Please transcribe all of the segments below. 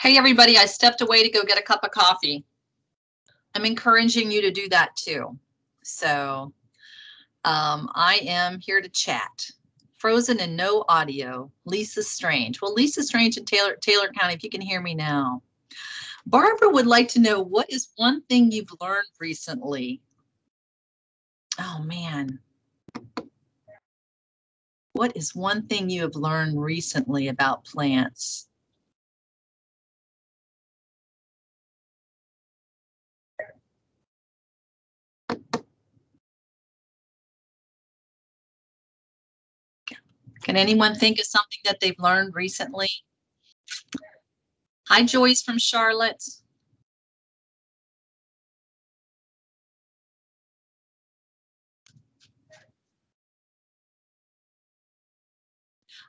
Hey, everybody, I stepped away to go get a cup of coffee. I'm encouraging you to do that too. So um, I am here to chat. Frozen and no audio. Lisa Strange. Well, Lisa Strange in Taylor, Taylor County, if you can hear me now. Barbara would like to know what is one thing you've learned recently? Oh, man. What is one thing you have learned recently about plants? Can anyone think of something that they've learned recently? Hi, Joyce from Charlotte.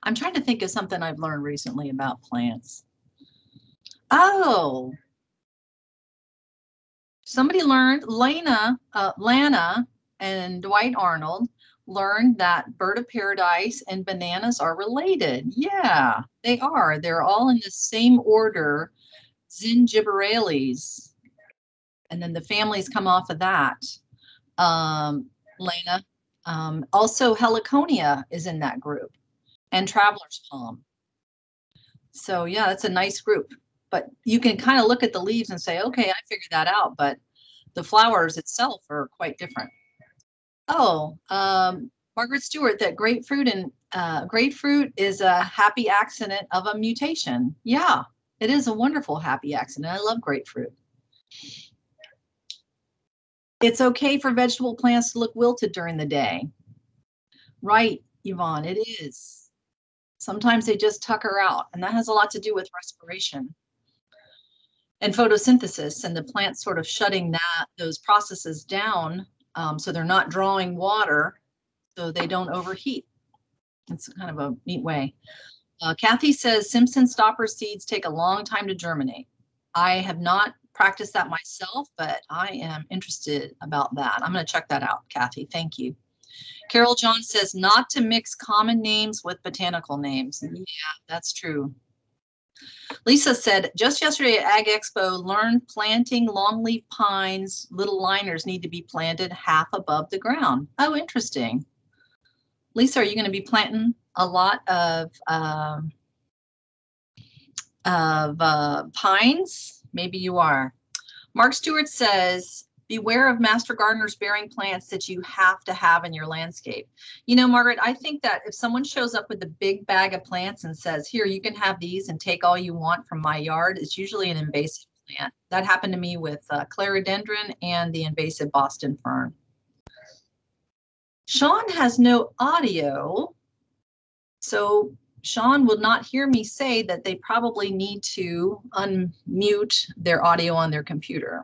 I'm trying to think of something I've learned recently about plants. Oh, somebody learned, Lena, uh, Lana and Dwight Arnold learned that bird of paradise and bananas are related. Yeah, they are. They're all in the same order, Zingiberales. And then the families come off of that. Um, Lena. Um, also, Heliconia is in that group and Traveler's Palm. So yeah, that's a nice group. But you can kind of look at the leaves and say, okay, I figured that out. But the flowers itself are quite different. Oh, um, Margaret Stewart, that grapefruit and uh, grapefruit is a happy accident of a mutation. Yeah, it is a wonderful happy accident. I love grapefruit. It's okay for vegetable plants to look wilted during the day. Right, Yvonne, it is. Sometimes they just tucker out, and that has a lot to do with respiration and photosynthesis and the plant sort of shutting that those processes down um, so they're not drawing water so they don't overheat. It's kind of a neat way. Uh, Kathy says Simpson stopper seeds take a long time to germinate. I have not practiced that myself, but I am interested about that. I'm going to check that out, Kathy. Thank you. Carol John says not to mix common names with botanical names. Yeah, that's true. Lisa said, just yesterday at Ag Expo, learned planting longleaf pines, little liners need to be planted half above the ground. Oh, interesting. Lisa, are you going to be planting a lot of um, of uh, pines? Maybe you are. Mark Stewart says, beware of master gardeners bearing plants that you have to have in your landscape. You know, Margaret, I think that if someone shows up with a big bag of plants and says, here, you can have these and take all you want from my yard, it's usually an invasive plant. That happened to me with uh, clerodendron and the invasive Boston fern. Sean has no audio, so Sean will not hear me say that they probably need to unmute their audio on their computer.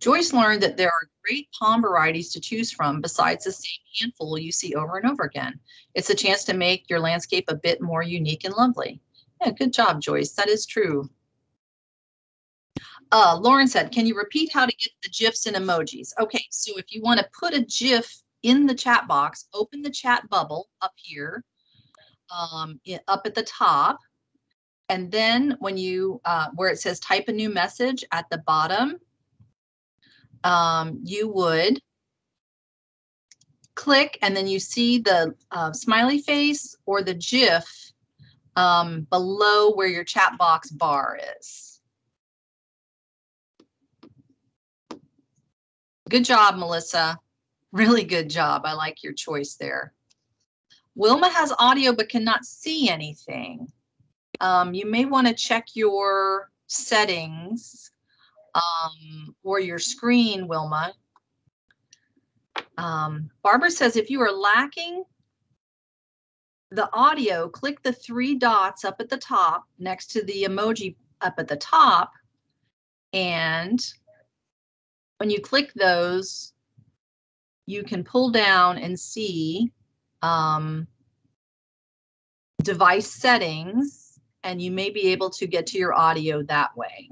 Joyce learned that there are great palm varieties to choose from besides the same handful you see over and over again. It's a chance to make your landscape a bit more unique and lovely. Yeah, good job, Joyce. That is true. Uh, Lauren said, can you repeat how to get the GIFs and emojis? Okay, so if you want to put a GIF in the chat box, open the chat bubble up here, um, up at the top. And then when you, uh, where it says type a new message at the bottom, um, you would click and then you see the uh, smiley face or the GIF um, below where your chat box bar is. Good job, Melissa. Really good job. I like your choice there. Wilma has audio but cannot see anything. Um, you may want to check your settings um, or your screen, Wilma. Um, Barbara says if you are lacking the audio, click the three dots up at the top next to the emoji up at the top and when you click those, you can pull down and see um, device settings, and you may be able to get to your audio that way.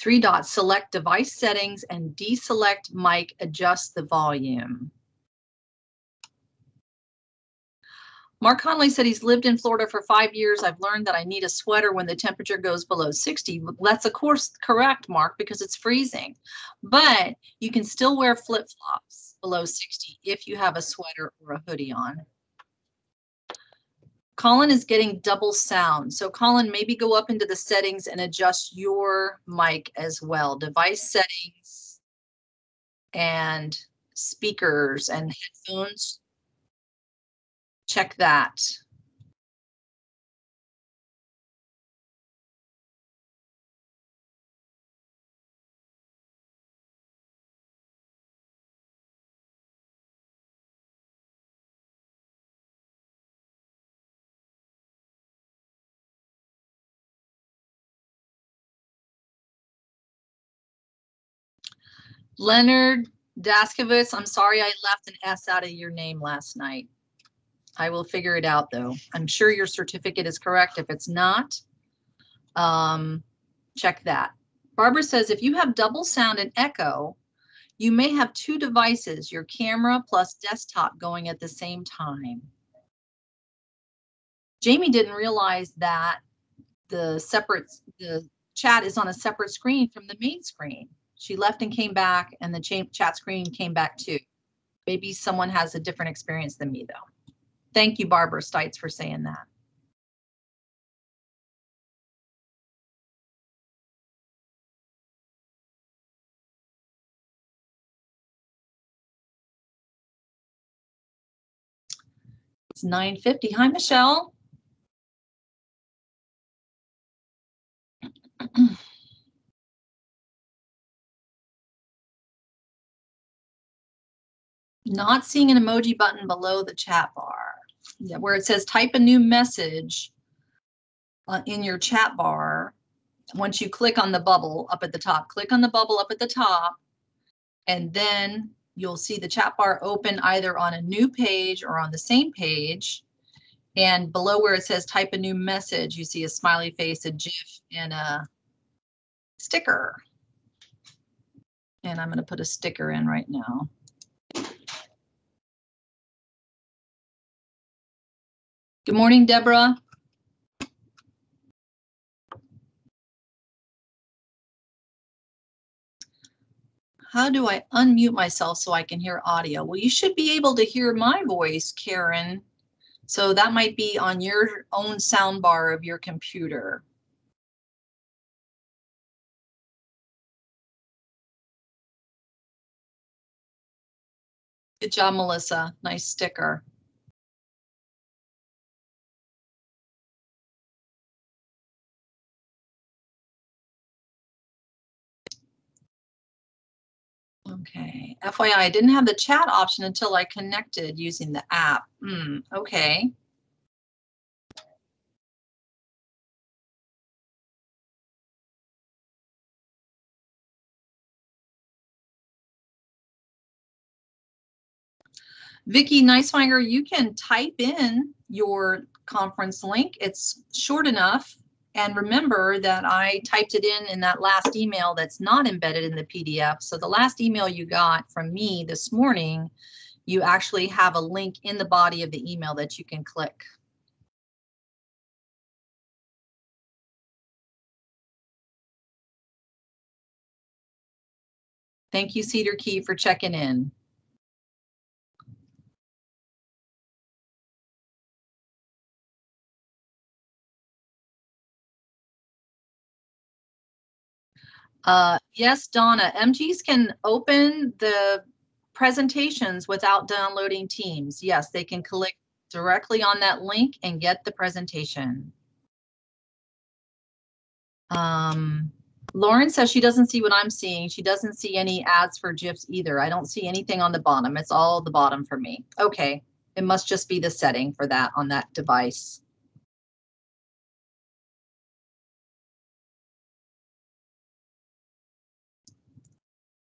Three dots, select device settings and deselect mic, adjust the volume. Mark Conley said he's lived in Florida for five years. I've learned that I need a sweater when the temperature goes below 60. That's of course correct, Mark, because it's freezing. But you can still wear flip flops below 60 if you have a sweater or a hoodie on. Colin is getting double sound. So Colin, maybe go up into the settings and adjust your mic as well. Device settings and speakers and headphones check that. Leonard Daskovitz, I'm sorry I left an S out of your name last night. I will figure it out though. I'm sure your certificate is correct. If it's not, um, check that. Barbara says if you have double sound and echo, you may have two devices, your camera plus desktop going at the same time. Jamie didn't realize that the separate, the chat is on a separate screen from the main screen. She left and came back and the chat screen came back too. Maybe someone has a different experience than me though. Thank you, Barbara Stites, for saying that. It's 9.50. Hi, Michelle. Not seeing an emoji button below the chat bar yeah, where it says type a new message uh, in your chat bar. Once you click on the bubble up at the top, click on the bubble up at the top, and then you'll see the chat bar open either on a new page or on the same page. And below where it says type a new message, you see a smiley face, a GIF, and a sticker. And I'm going to put a sticker in right now. Good morning, Deborah. How do I unmute myself so I can hear audio? Well, you should be able to hear my voice, Karen. So that might be on your own soundbar of your computer. Good job, Melissa. Nice sticker. Okay, FYI, I didn't have the chat option until I connected using the app. Hmm, okay. Vicki Neiswanger, you can type in your conference link. It's short enough and remember that I typed it in in that last email that's not embedded in the PDF. So the last email you got from me this morning, you actually have a link in the body of the email that you can click. Thank you, Cedar Key, for checking in. Uh, yes, Donna, MGs can open the presentations without downloading Teams. Yes, they can click directly on that link and get the presentation. Um, Lauren says she doesn't see what I'm seeing. She doesn't see any ads for GIFs either. I don't see anything on the bottom. It's all the bottom for me. Okay, it must just be the setting for that on that device.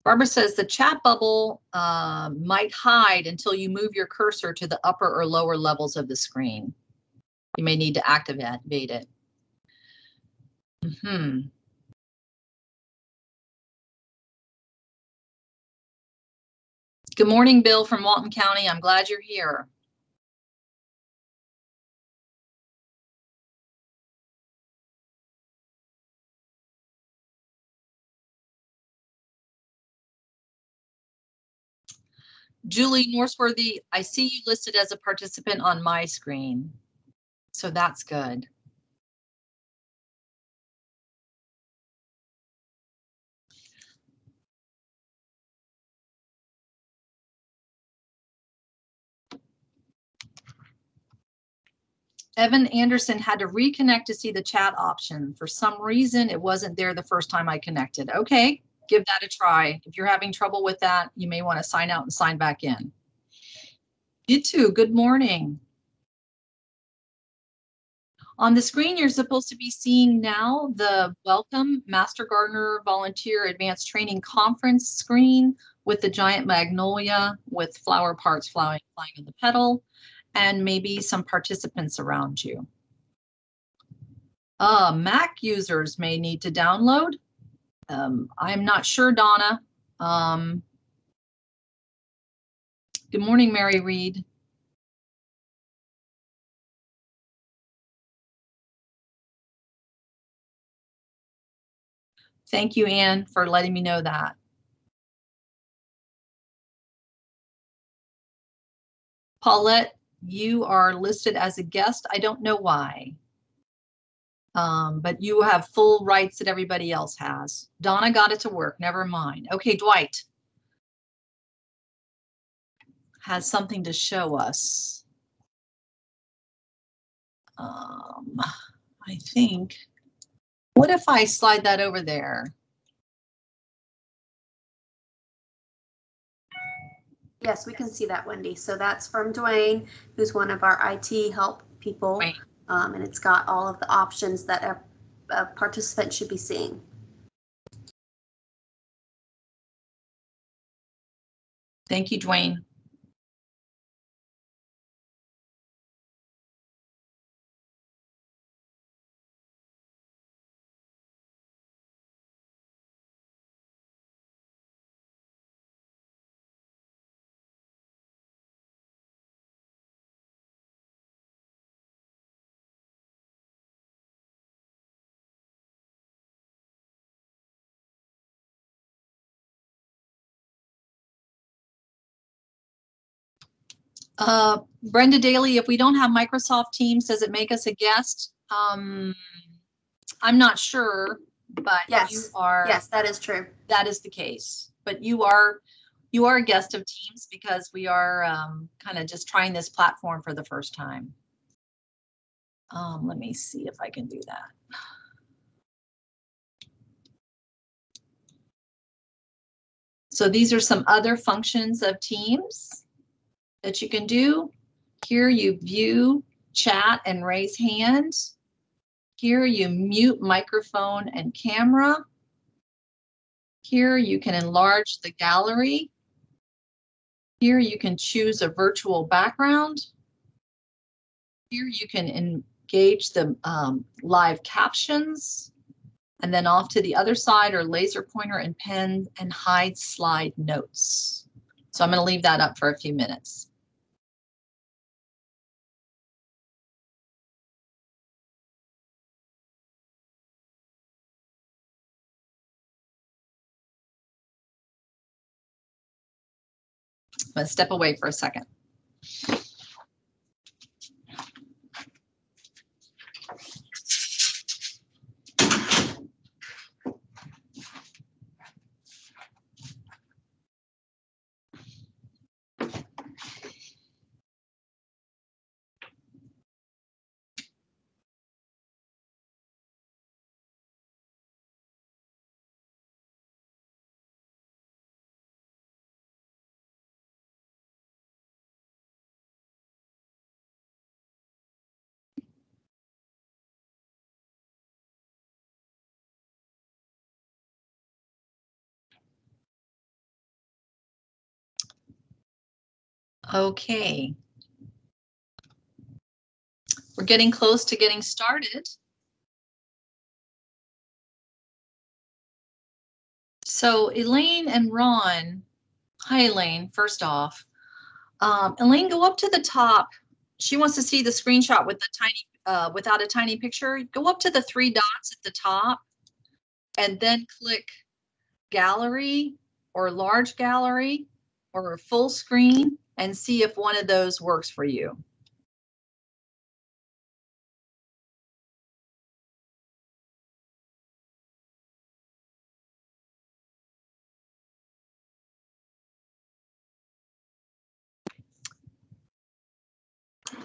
Barbara says the chat bubble uh, might hide until you move your cursor to the upper or lower levels of the screen. You may need to activate it. Mm -hmm. Good morning, Bill from Walton County. I'm glad you're here. Julie Norseworthy, I see you listed as a participant on my screen. So that's good. Evan Anderson had to reconnect to see the chat option. For some reason, it wasn't there the first time I connected. Okay, give that a try. If you're having trouble with that, you may want to sign out and sign back in. You too, good morning. On the screen, you're supposed to be seeing now the Welcome Master Gardener Volunteer Advanced Training Conference screen with the giant magnolia with flower parts flying, flying in the petal and maybe some participants around you. Uh, Mac users may need to download. Um, I'm not sure, Donna. Um, good morning, Mary Reed. Thank you, Anne, for letting me know that. Paulette you are listed as a guest. I don't know why. Um, but you have full rights that everybody else has. Donna got it to work. Never mind. Okay, Dwight has something to show us. Um, I think. What if I slide that over there? Yes, we can see that, Wendy. So that's from Dwayne, who's one of our IT help people. Right. Um, and it's got all of the options that a, a participant should be seeing. Thank you, Dwayne. Uh, Brenda Daly, if we don't have Microsoft Teams, does it make us a guest? Um, I'm not sure, but Yes. you are. Yes, that is true. That is the case. But you are, you are a guest of Teams because we are um, kind of just trying this platform for the first time. Um, let me see if I can do that. So these are some other functions of Teams that you can do. Here you view, chat, and raise hands. Here you mute microphone and camera. Here you can enlarge the gallery. Here you can choose a virtual background. Here you can engage the um, live captions. And then off to the other side are laser pointer and pen and hide slide notes. So I'm going to leave that up for a few minutes. I'm to step away for a second. Okay. We're getting close to getting started. So Elaine and Ron, hi Elaine, first off. Um, Elaine, go up to the top. She wants to see the screenshot with the tiny, uh, without a tiny picture. Go up to the three dots at the top and then click gallery or large gallery or full screen and see if one of those works for you.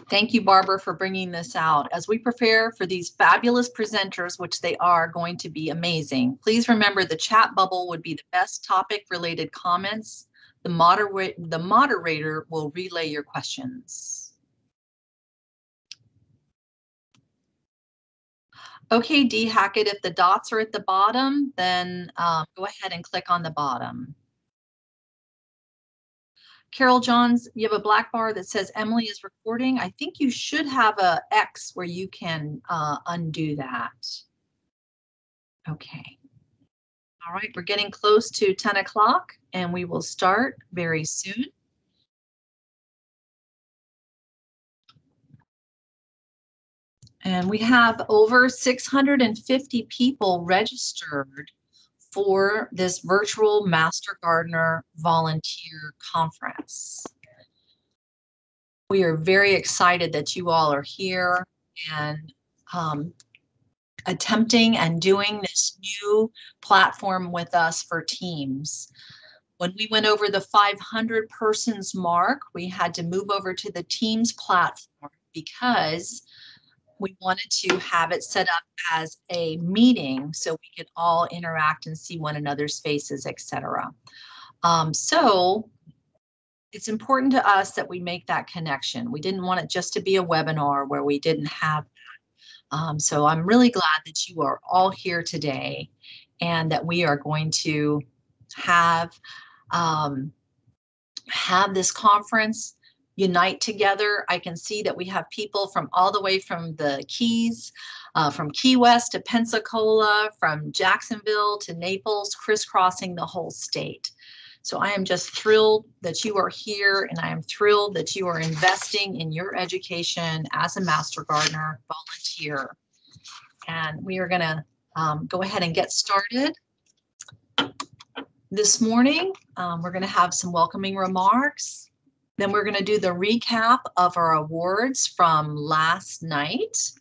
Thank you, Barbara, for bringing this out. As we prepare for these fabulous presenters, which they are going to be amazing, please remember the chat bubble would be the best topic related comments. The, the moderator will relay your questions. Okay, D Hackett, if the dots are at the bottom, then um, go ahead and click on the bottom. Carol Johns, you have a black bar that says Emily is recording. I think you should have a X where you can uh, undo that. Okay. All right, we're getting close to 10 o'clock and we will start very soon. And we have over 650 people registered for this virtual Master Gardener volunteer conference. We are very excited that you all are here and um, attempting and doing this new platform with us for teams. When we went over the 500 persons mark, we had to move over to the Teams platform because we wanted to have it set up as a meeting so we could all interact and see one another's faces, etc. Um, so it's important to us that we make that connection. We didn't want it just to be a webinar where we didn't have. Um, so I'm really glad that you are all here today and that we are going to have um, have this conference unite together. I can see that we have people from all the way from the Keys, uh, from Key West to Pensacola, from Jacksonville to Naples, crisscrossing the whole state. So I am just thrilled that you are here and I am thrilled that you are investing in your education as a Master Gardener volunteer. And we are gonna um, go ahead and get started. This morning, um, we're gonna have some welcoming remarks. Then we're going to do the recap of our awards from last night.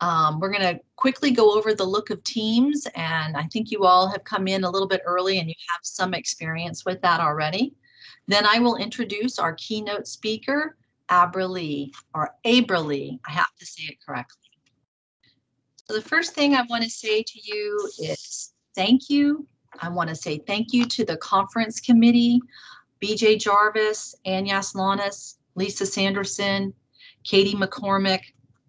Um, we're going to quickly go over the look of teams, and I think you all have come in a little bit early and you have some experience with that already. Then I will introduce our keynote speaker, Abra Lee, or Abra Lee. I have to say it correctly. So the first thing I want to say to you is thank you. I want to say thank you to the conference committee. BJ Jarvis, Anyas Lanis, Lisa Sanderson, Katie McCormick,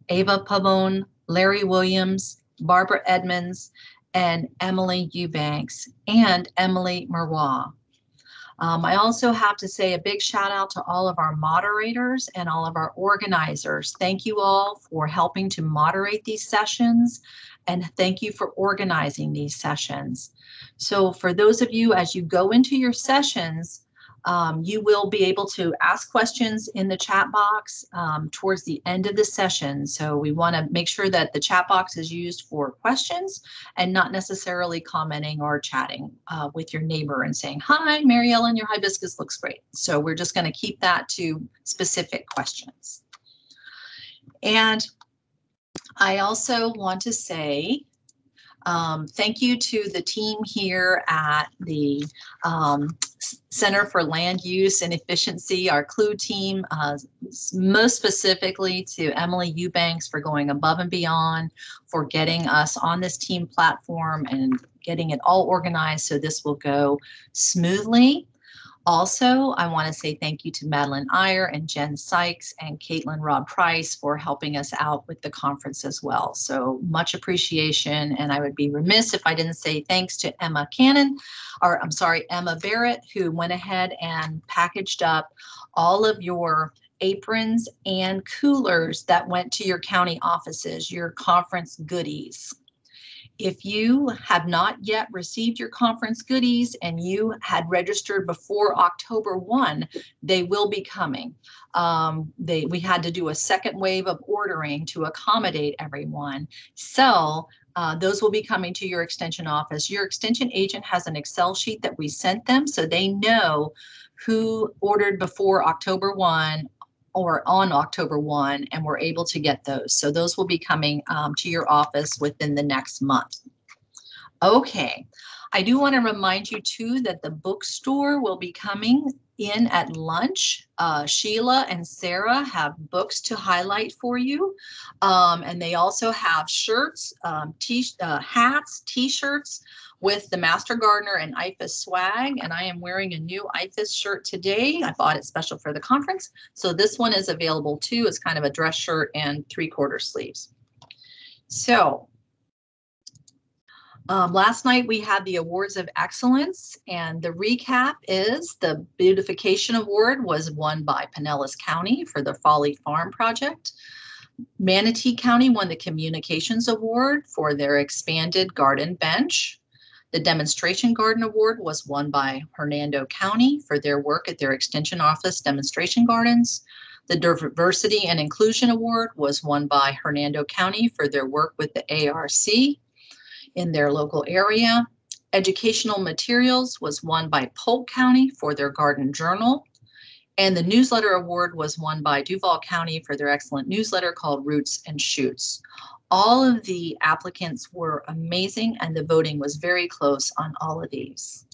Ava Pavone, Larry Williams, Barbara Edmonds, and Emily Eubanks, and Emily Marois. Um, I also have to say a big shout out to all of our moderators and all of our organizers. Thank you all for helping to moderate these sessions and thank you for organizing these sessions. So for those of you, as you go into your sessions, um, you will be able to ask questions in the chat box um, towards the end of the session. So we want to make sure that the chat box is used for questions and not necessarily commenting or chatting uh, with your neighbor and saying, hi, Mary Ellen, your hibiscus looks great. So we're just going to keep that to specific questions. And I also want to say um, thank you to the team here at the um, Center for Land Use and Efficiency, our CLUE team, uh, most specifically to Emily Eubanks for going above and beyond for getting us on this team platform and getting it all organized so this will go smoothly. Also, I want to say thank you to Madeline Iyer and Jen Sykes and Caitlin Rob Price for helping us out with the conference as well. So much appreciation. And I would be remiss if I didn't say thanks to Emma Cannon, or I'm sorry, Emma Barrett, who went ahead and packaged up all of your aprons and coolers that went to your county offices, your conference goodies. If you have not yet received your conference goodies and you had registered before October 1, they will be coming. Um, they, we had to do a second wave of ordering to accommodate everyone. So uh, those will be coming to your extension office. Your extension agent has an Excel sheet that we sent them so they know who ordered before October 1 or on October 1 and we're able to get those. So those will be coming um, to your office within the next month. Okay, I do want to remind you too that the bookstore will be coming in at lunch. Uh, Sheila and Sarah have books to highlight for you. Um, and they also have shirts, um, t uh, hats, t-shirts with the Master Gardener and IFAS swag. And I am wearing a new IFAS shirt today. I bought it special for the conference. So this one is available too. It's kind of a dress shirt and three quarter sleeves. So um, last night we had the awards of excellence and the recap is the beautification award was won by Pinellas County for the Folly Farm project. Manatee County won the communications award for their expanded garden bench. The demonstration garden award was won by Hernando County for their work at their extension office demonstration gardens. The diversity and inclusion award was won by Hernando County for their work with the ARC in their local area. Educational materials was won by Polk County for their garden journal. And the newsletter award was won by Duval County for their excellent newsletter called Roots and Shoots. All of the applicants were amazing and the voting was very close on all of these.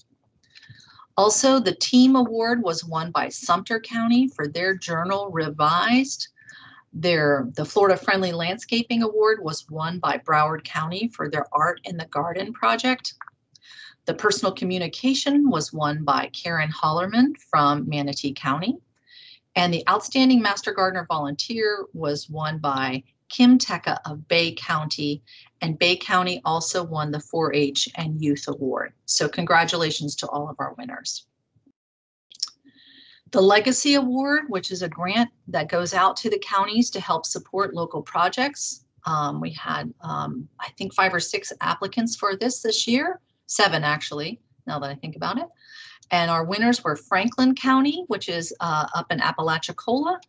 Also, the team award was won by Sumter County for their journal revised. Their the Florida Friendly Landscaping Award was won by Broward County for their Art in the Garden project. The personal communication was won by Karen Hollerman from Manatee County. And the Outstanding Master Gardener Volunteer was won by Kim Teka of Bay County. And Bay County also won the 4-H and Youth Award. So congratulations to all of our winners. The Legacy Award, which is a grant that goes out to the counties to help support local projects. Um, we had, um, I think, five or six applicants for this this year, seven actually, now that I think about it. And our winners were Franklin County, which is uh, up in Apalachicola,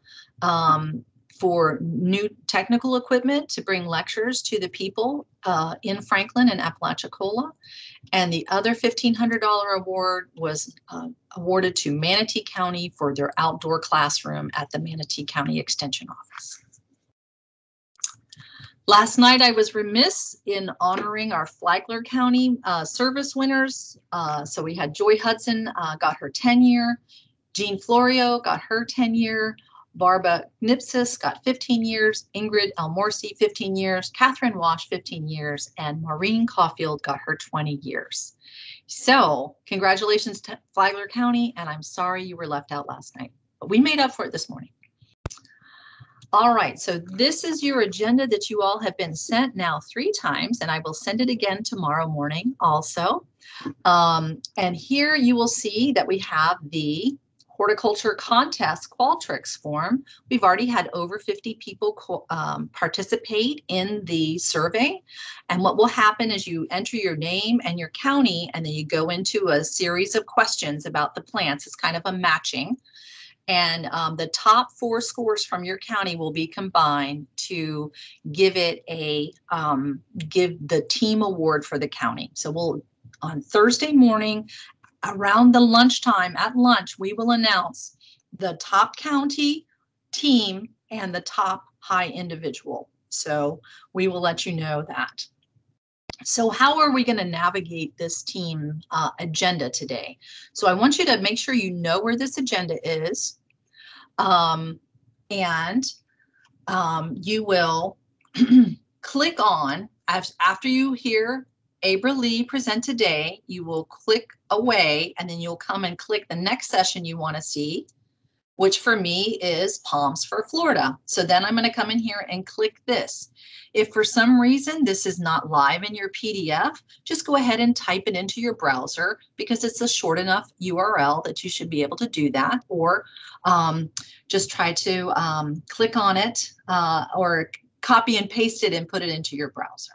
um, for new technical equipment to bring lectures to the people uh, in Franklin and Apalachicola. And the other $1,500 award was uh, awarded to Manatee County for their outdoor classroom at the Manatee County Extension Office. Last night, I was remiss in honoring our Flagler County uh, service winners. Uh, so we had Joy Hudson uh, got her 10 year, Jean Florio got her 10 year, Barbara Knipsis got 15 years, Ingrid Elmorsi 15 years, Catherine Wash 15 years, and Maureen Caulfield got her 20 years. So congratulations to Flagler County, and I'm sorry you were left out last night, but we made up for it this morning. All right, so this is your agenda that you all have been sent now three times, and I will send it again tomorrow morning also. Um, and here you will see that we have the horticulture contest Qualtrics form. We've already had over 50 people um, participate in the survey. And what will happen is you enter your name and your county, and then you go into a series of questions about the plants. It's kind of a matching. And um, the top four scores from your county will be combined to give it a um, give the team award for the county. So we'll on Thursday morning around the lunchtime at lunch, we will announce the top county team and the top high individual. So we will let you know that. So how are we going to navigate this team uh, agenda today? So I want you to make sure you know where this agenda is. Um, and um, you will click on, after you hear Abra Lee present today, you will click away and then you'll come and click the next session you want to see, which for me is Palms for Florida. So then I'm going to come in here and click this. If for some reason this is not live in your PDF, just go ahead and type it into your browser because it's a short enough URL that you should be able to do that or um, just try to um, click on it uh, or copy and paste it and put it into your browser.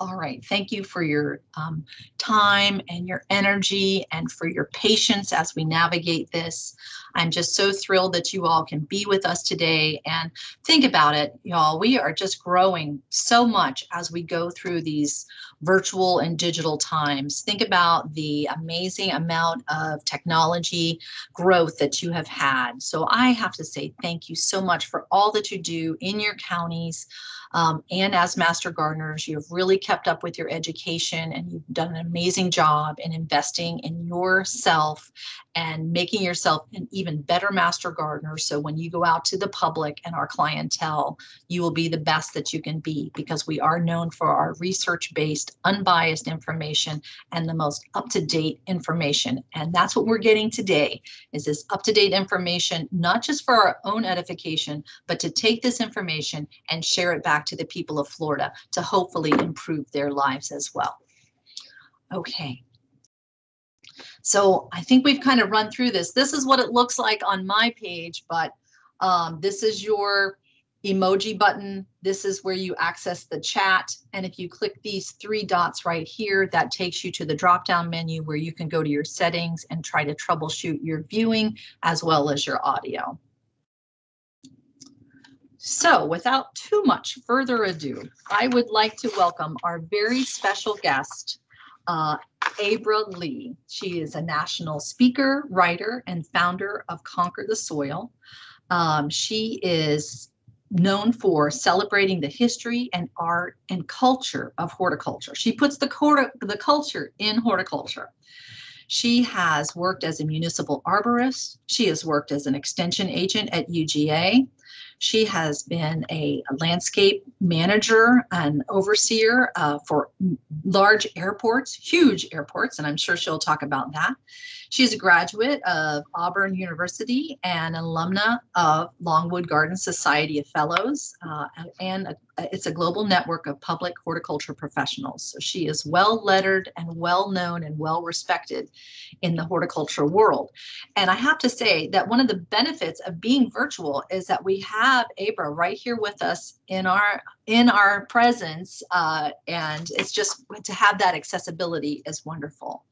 All right. Thank you for your um, time and your energy and for your patience as we navigate this. I'm just so thrilled that you all can be with us today. And think about it, y'all. We are just growing so much as we go through these virtual and digital times. Think about the amazing amount of technology growth that you have had. So I have to say thank you so much for all that you do in your counties. Um, and as master gardeners, you have really kept up with your education and you've done an amazing job in investing in yourself and making yourself an even better master gardener. So when you go out to the public and our clientele, you will be the best that you can be because we are known for our research based, unbiased information and the most up to date information. And that's what we're getting today is this up to date information, not just for our own edification, but to take this information and share it back back to the people of Florida to hopefully improve their lives as well. Okay. So I think we've kind of run through this. This is what it looks like on my page, but um, this is your emoji button. This is where you access the chat. And if you click these three dots right here, that takes you to the drop down menu where you can go to your settings and try to troubleshoot your viewing as well as your audio. So without too much further ado, I would like to welcome our very special guest, uh, Abra Lee. She is a national speaker, writer, and founder of Conquer the Soil. Um, she is known for celebrating the history and art and culture of horticulture. She puts the, the culture in horticulture. She has worked as a municipal arborist. She has worked as an extension agent at UGA. She has been a, landscape manager and overseer uh, for large airports, huge airports, and I'm sure she'll talk about that. She's a graduate of Auburn University and alumna of Longwood Garden Society of Fellows, uh, and a, it's a global network of public horticulture professionals. So she is well lettered and well known and well respected in the horticulture world. And I have to say that one of the benefits of being virtual is that we have Abra right here with us in our in our presence, uh, and it's just to have that accessibility is wonderful.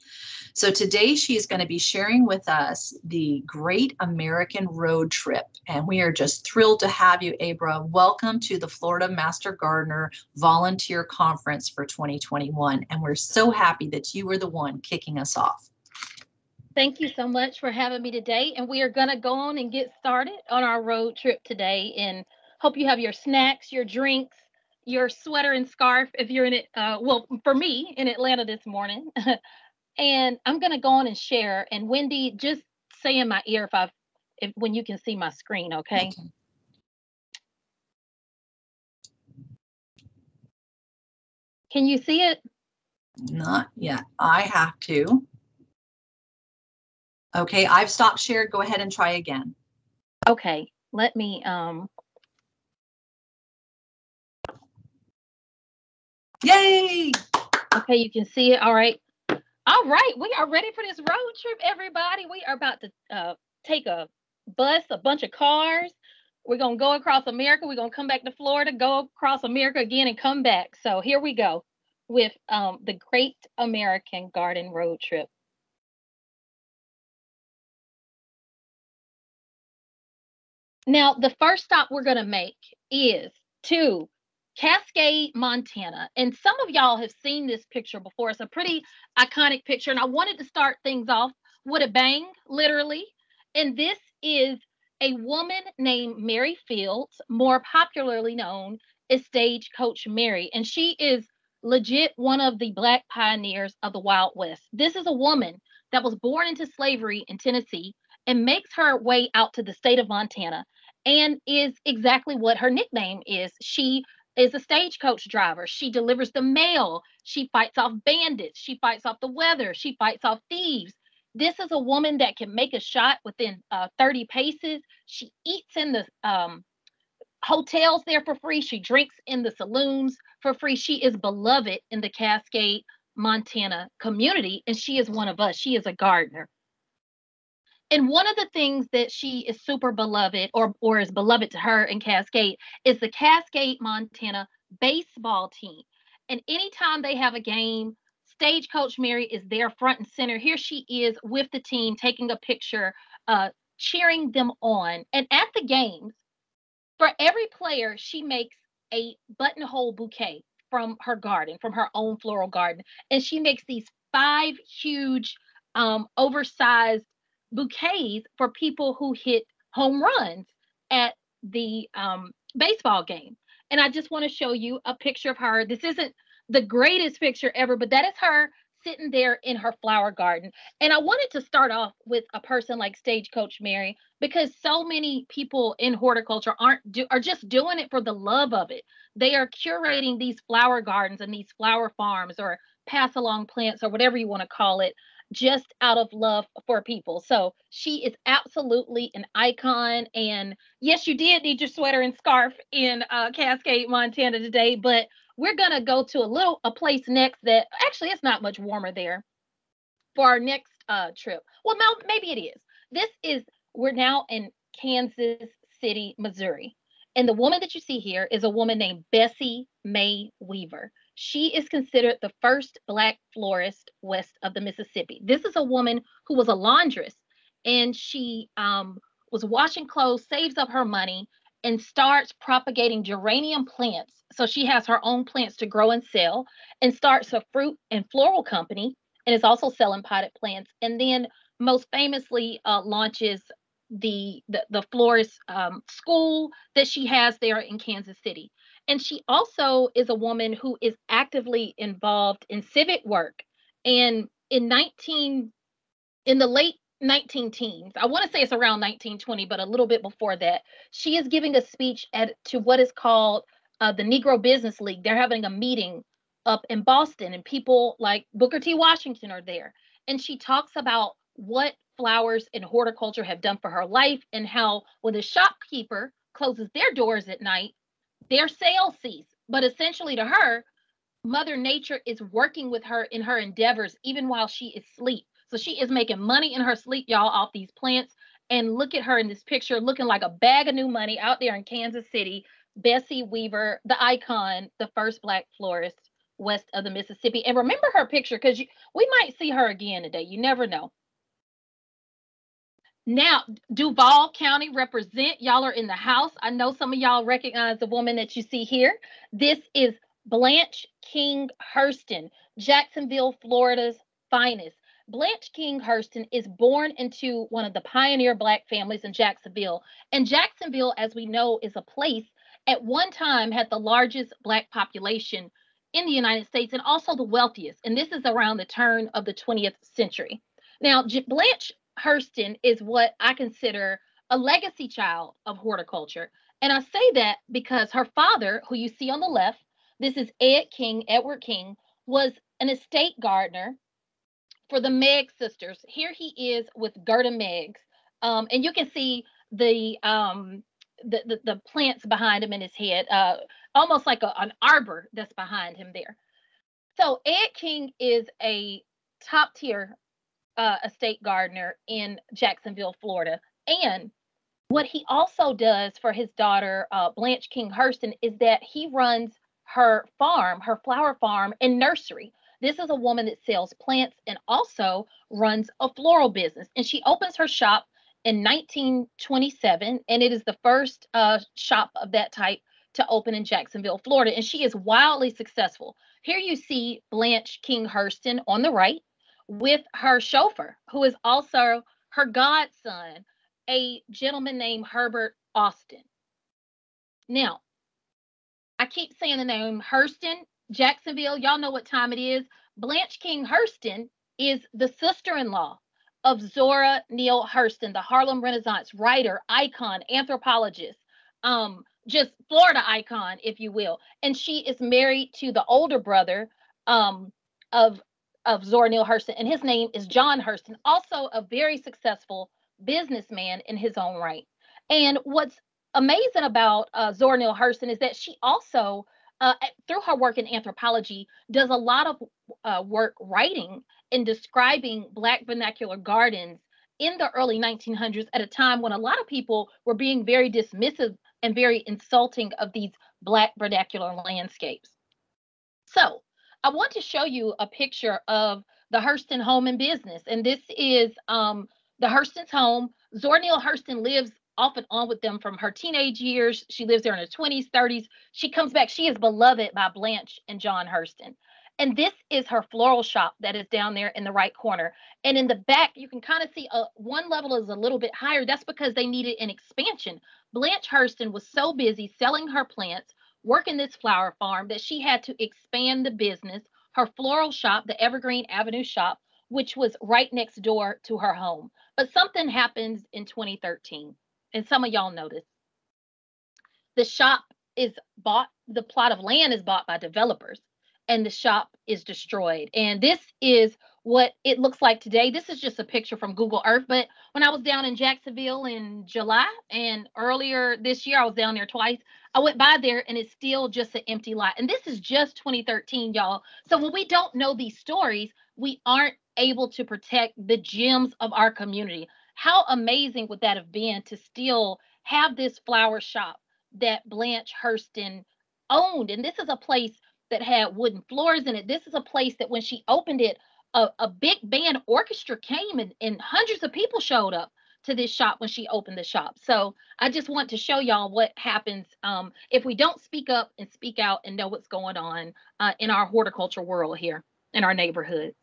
So today she's going to be sharing with us the Great American Road Trip. And we are just thrilled to have you, Abra. Welcome to the Florida Master Gardener Volunteer Conference for 2021. And we're so happy that you were the one kicking us off. Thank you so much for having me today. And we are going to go on and get started on our road trip today. And hope you have your snacks, your drinks, your sweater and scarf if you're in it. Uh, well, for me in Atlanta this morning. and I'm gonna go on and share. And Wendy, just say in my ear if I've if when you can see my screen, okay? okay. Can you see it? Not yet. I have to. Okay, I've stopped shared. Go ahead and try again. Okay, let me um Yay! Okay, you can see it. All right. All right, we are ready for this road trip, everybody. We are about to uh, take a bus, a bunch of cars. We're going to go across America. We're going to come back to Florida, go across America again, and come back. So here we go with um, the Great American Garden Road Trip. Now, the first stop we're going to make is to Cascade, Montana. And some of y'all have seen this picture before. It's a pretty iconic picture. And I wanted to start things off with a bang, literally. And this is a woman named Mary Fields, more popularly known as Stagecoach Mary. And she is legit one of the Black pioneers of the Wild West. This is a woman that was born into slavery in Tennessee and makes her way out to the state of Montana and is exactly what her nickname is. She is a stagecoach driver. She delivers the mail. She fights off bandits. She fights off the weather. She fights off thieves. This is a woman that can make a shot within uh, 30 paces. She eats in the um, hotels there for free. She drinks in the saloons for free. She is beloved in the Cascade, Montana community, and she is one of us. She is a gardener and one of the things that she is super beloved or or is beloved to her in Cascade is the Cascade Montana baseball team. And anytime they have a game, Stagecoach Mary is there front and center. Here she is with the team, taking a picture, uh, cheering them on. And at the games, for every player, she makes a buttonhole bouquet from her garden, from her own floral garden. And she makes these five huge, um, oversized bouquets for people who hit home runs at the um, baseball game. And I just want to show you a picture of her. This isn't the greatest picture ever, but that is her sitting there in her flower garden. And I wanted to start off with a person like Stagecoach Mary because so many people in horticulture aren't do, are just doing it for the love of it. They are curating these flower gardens and these flower farms or pass along plants or whatever you want to call it just out of love for people. So she is absolutely an icon. And yes, you did need your sweater and scarf in uh, Cascade, Montana today, but we're gonna go to a little a place next that actually it's not much warmer there for our next uh, trip. Well, no, maybe it is. This is we're now in Kansas City, Missouri. And the woman that you see here is a woman named Bessie May Weaver. She is considered the first Black florist west of the Mississippi. This is a woman who was a laundress and she um, was washing clothes, saves up her money, and starts propagating geranium plants. So she has her own plants to grow and sell and starts a fruit and floral company and is also selling potted plants. And then most famously uh, launches the, the, the florist um, school that she has there in Kansas City. And she also is a woman who is actively involved in civic work. And in 19, in the late 19 teens, I want to say it's around 1920, but a little bit before that, she is giving a speech at to what is called uh, the Negro Business League. They're having a meeting up in Boston, and people like Booker T. Washington are there. And she talks about what flowers and horticulture have done for her life and how when the shopkeeper closes their doors at night, their sales cease. But essentially, to her, Mother Nature is working with her in her endeavors, even while she is asleep. So she is making money in her sleep, y'all, off these plants. And look at her in this picture, looking like a bag of new money out there in Kansas City. Bessie Weaver, the icon, the first Black florist west of the Mississippi. And remember her picture because we might see her again today. You never know. Now, Duval County represent, y'all are in the house. I know some of y'all recognize the woman that you see here. This is Blanche King Hurston, Jacksonville, Florida's finest. Blanche King Hurston is born into one of the pioneer Black families in Jacksonville. And Jacksonville, as we know, is a place at one time had the largest Black population in the United States and also the wealthiest. And this is around the turn of the 20th century. Now, Blanche Hurston is what I consider a legacy child of horticulture. And I say that because her father, who you see on the left, this is Ed King, Edward King, was an estate gardener for the Meggs sisters. Here he is with Gerda Meggs. Um, and you can see the, um, the, the, the plants behind him in his head, uh, almost like a, an arbor that's behind him there. So Ed King is a top tier uh, estate gardener in Jacksonville, Florida. And what he also does for his daughter, uh, Blanche King Hurston, is that he runs her farm, her flower farm and nursery. This is a woman that sells plants and also runs a floral business. And she opens her shop in 1927, and it is the first uh, shop of that type to open in Jacksonville, Florida. And she is wildly successful. Here you see Blanche King Hurston on the right with her chauffeur, who is also her godson, a gentleman named Herbert Austin. Now, I keep saying the name Hurston, Jacksonville. Y'all know what time it is. Blanche King Hurston is the sister in law of Zora Neale Hurston, the Harlem Renaissance writer, icon, anthropologist, um, just Florida icon, if you will. And she is married to the older brother um, of of Zora Neale Hurston, and his name is John Hurston, also a very successful businessman in his own right. And what's amazing about uh, Zora Neale Hurston is that she also, uh, through her work in anthropology, does a lot of uh, work writing and describing Black vernacular gardens in the early 1900s at a time when a lot of people were being very dismissive and very insulting of these Black vernacular landscapes. So I want to show you a picture of the Hurston home and business. And this is um, the Hurston's home. Zora Neale Hurston lives off and on with them from her teenage years. She lives there in her 20s, 30s. She comes back. She is beloved by Blanche and John Hurston. And this is her floral shop that is down there in the right corner. And in the back, you can kind of see a, one level is a little bit higher. That's because they needed an expansion. Blanche Hurston was so busy selling her plants, working this flower farm, that she had to expand the business. Her floral shop, the Evergreen Avenue shop, which was right next door to her home. But something happens in 2013, and some of y'all this. The shop is bought, the plot of land is bought by developers and the shop is destroyed. And this is what it looks like today. This is just a picture from Google Earth. But when I was down in Jacksonville in July and earlier this year, I was down there twice. I went by there and it's still just an empty lot. And this is just 2013, y'all. So when we don't know these stories, we aren't able to protect the gems of our community. How amazing would that have been to still have this flower shop that Blanche Hurston owned? And this is a place that had wooden floors in it. This is a place that when she opened it, a, a big band orchestra came and, and hundreds of people showed up to this shop when she opened the shop. So I just want to show y'all what happens um, if we don't speak up and speak out and know what's going on uh, in our horticulture world here in our neighborhood.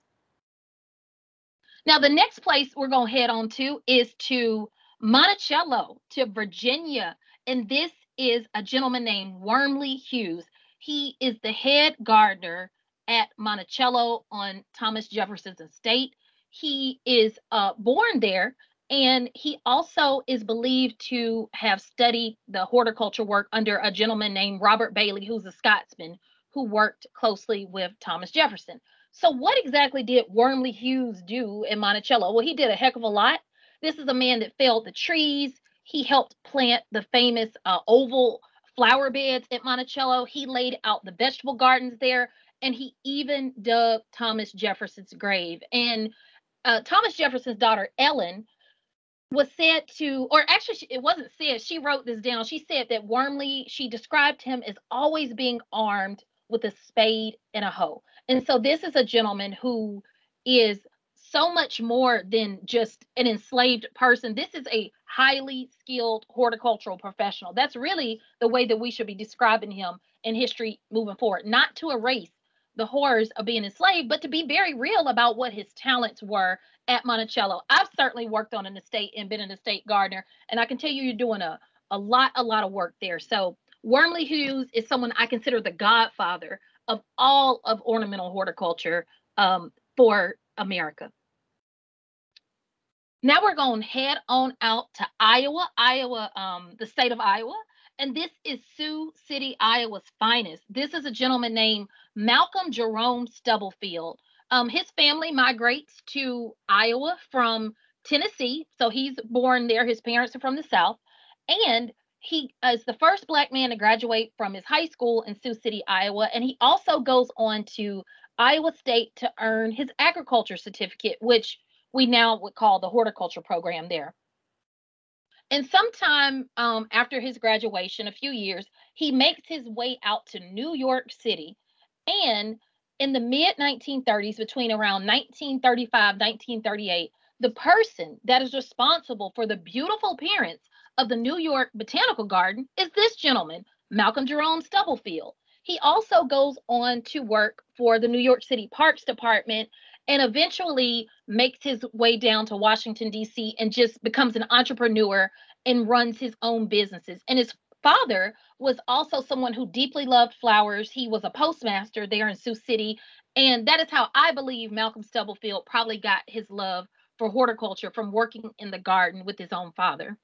Now, the next place we're going to head on to is to Monticello, to Virginia. And this is a gentleman named Wormley Hughes. He is the head gardener at Monticello on Thomas Jefferson's estate. He is uh, born there, and he also is believed to have studied the horticulture work under a gentleman named Robert Bailey, who's a Scotsman who worked closely with Thomas Jefferson. So, what exactly did Wormley Hughes do in Monticello? Well, he did a heck of a lot. This is a man that felled the trees. He helped plant the famous uh, oval flower beds at Monticello. He laid out the vegetable gardens there, and he even dug Thomas Jefferson's grave. And uh, Thomas Jefferson's daughter, Ellen, was said to, or actually, it wasn't said, she wrote this down. She said that Wormley, she described him as always being armed with a spade and a hoe. And so this is a gentleman who is so much more than just an enslaved person. This is a highly skilled horticultural professional. That's really the way that we should be describing him in history moving forward, not to erase the horrors of being enslaved, but to be very real about what his talents were at Monticello. I've certainly worked on an estate and been an estate gardener, and I can tell you you're doing a, a lot, a lot of work there. So Wormley Hughes is someone I consider the godfather of all of ornamental horticulture um, for America. Now we're going head on out to Iowa, Iowa, um, the state of Iowa. And this is Sioux City, Iowa's finest. This is a gentleman named Malcolm Jerome Stubblefield. Um, his family migrates to Iowa from Tennessee. So he's born there. His parents are from the South. And he is the first Black man to graduate from his high school in Sioux City, Iowa. And he also goes on to Iowa State to earn his agriculture certificate, which we now would call the horticulture program there. And sometime um, after his graduation, a few years, he makes his way out to New York City. And in the mid 1930s, between around 1935 1938, the person that is responsible for the beautiful appearance of the New York Botanical Garden is this gentleman, Malcolm Jerome Stubblefield. He also goes on to work for the New York City Parks Department and eventually makes his way down to Washington, D.C., and just becomes an entrepreneur and runs his own businesses. And his father was also someone who deeply loved flowers. He was a postmaster there in Sioux City. And that is how I believe Malcolm Stubblefield probably got his love for horticulture from working in the garden with his own father.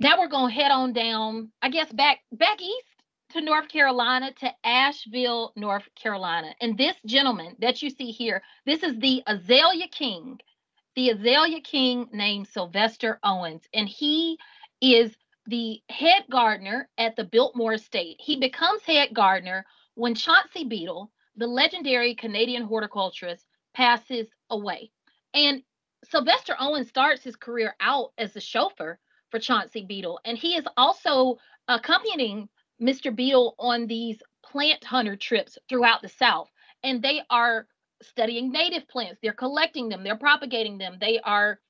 Now we're going to head on down, I guess, back back east to North Carolina, to Asheville, North Carolina. And this gentleman that you see here, this is the Azalea King, the Azalea King named Sylvester Owens. And he is the head gardener at the Biltmore Estate. He becomes head gardener when Chauncey Beadle, the legendary Canadian horticulturist, passes away. And Sylvester Owens starts his career out as a chauffeur for Chauncey Beadle. And he is also accompanying Mr. Beadle on these plant hunter trips throughout the South, and they are studying native plants. They're collecting them, they're propagating them, they are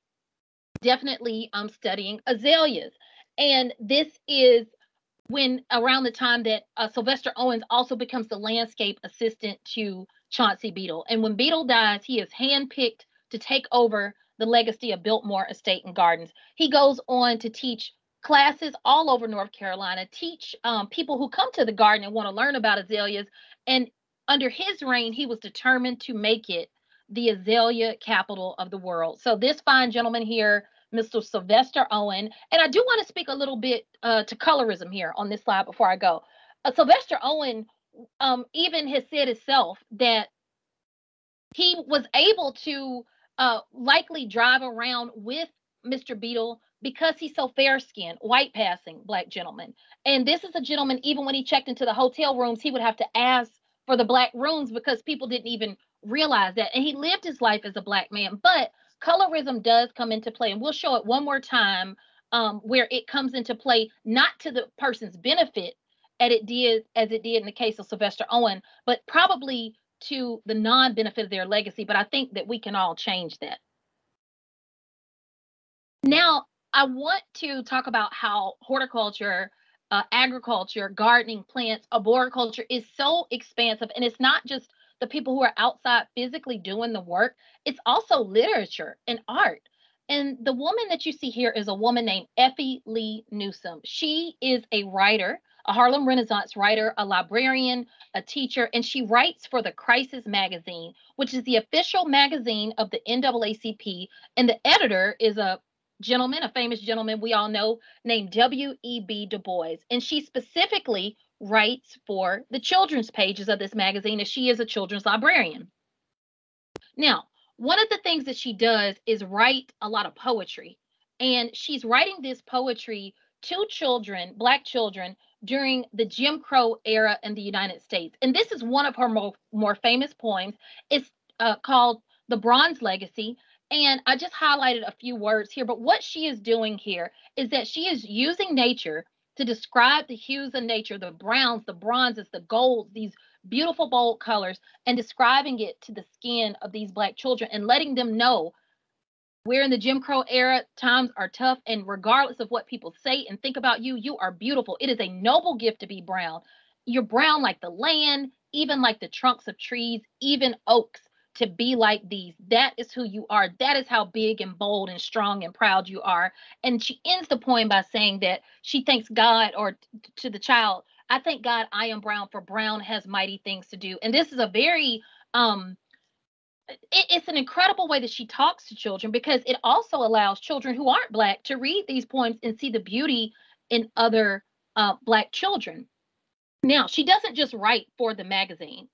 definitely um, studying azaleas. And this is when around the time that uh, Sylvester Owens also becomes the landscape assistant to Chauncey Beadle. And when Beadle dies, he is handpicked to take over the legacy of Biltmore Estate and Gardens. He goes on to teach classes all over North Carolina, teach um, people who come to the garden and want to learn about azaleas. And under his reign, he was determined to make it the azalea capital of the world. So this fine gentleman here, Mr. Sylvester Owen, and I do want to speak a little bit uh, to colorism here on this slide before I go. Uh, Sylvester Owen um, even has said himself that he was able to uh, likely drive around with Mr. Beadle because he's so fair skinned, white passing black gentleman. And this is a gentleman, even when he checked into the hotel rooms, he would have to ask for the black rooms because people didn't even realize that. And he lived his life as a black man. But colorism does come into play. And we'll show it one more time um, where it comes into play, not to the person's benefit as it did as it did in the case of Sylvester Owen, but probably to the non-benefit of their legacy. But I think that we can all change that. Now, I want to talk about how horticulture, uh, agriculture, gardening, plants, arboriculture is so expansive. And it's not just the people who are outside physically doing the work, it's also literature and art. And the woman that you see here is a woman named Effie Lee Newsome. She is a writer, a Harlem Renaissance writer, a librarian, a teacher, and she writes for the Crisis magazine, which is the official magazine of the NAACP. And the editor is a gentleman, a famous gentleman we all know named W.E.B. Du Bois. And she specifically writes for the children's pages of this magazine as she is a children's librarian. Now, one of the things that she does is write a lot of poetry. And she's writing this poetry to children, Black children, during the Jim Crow era in the United States. And this is one of her more, more famous poems. It's uh, called The Bronze Legacy. And I just highlighted a few words here, but what she is doing here is that she is using nature to describe the hues of nature, the browns, the bronzes, the golds, these beautiful bold colors, and describing it to the skin of these Black children and letting them know we're in the Jim Crow era, times are tough, and regardless of what people say and think about you, you are beautiful. It is a noble gift to be brown. You're brown like the land, even like the trunks of trees, even oaks to be like these. That is who you are. That is how big and bold and strong and proud you are. And she ends the poem by saying that she thanks God or t- to the child, I thank God I am brown for brown has mighty things to do. And this is a very um it, it's an incredible way that she talks to children because it also allows children who aren't black to read these poems and see the beauty in other uh, black children. Now, she doesn't just write for the magazine.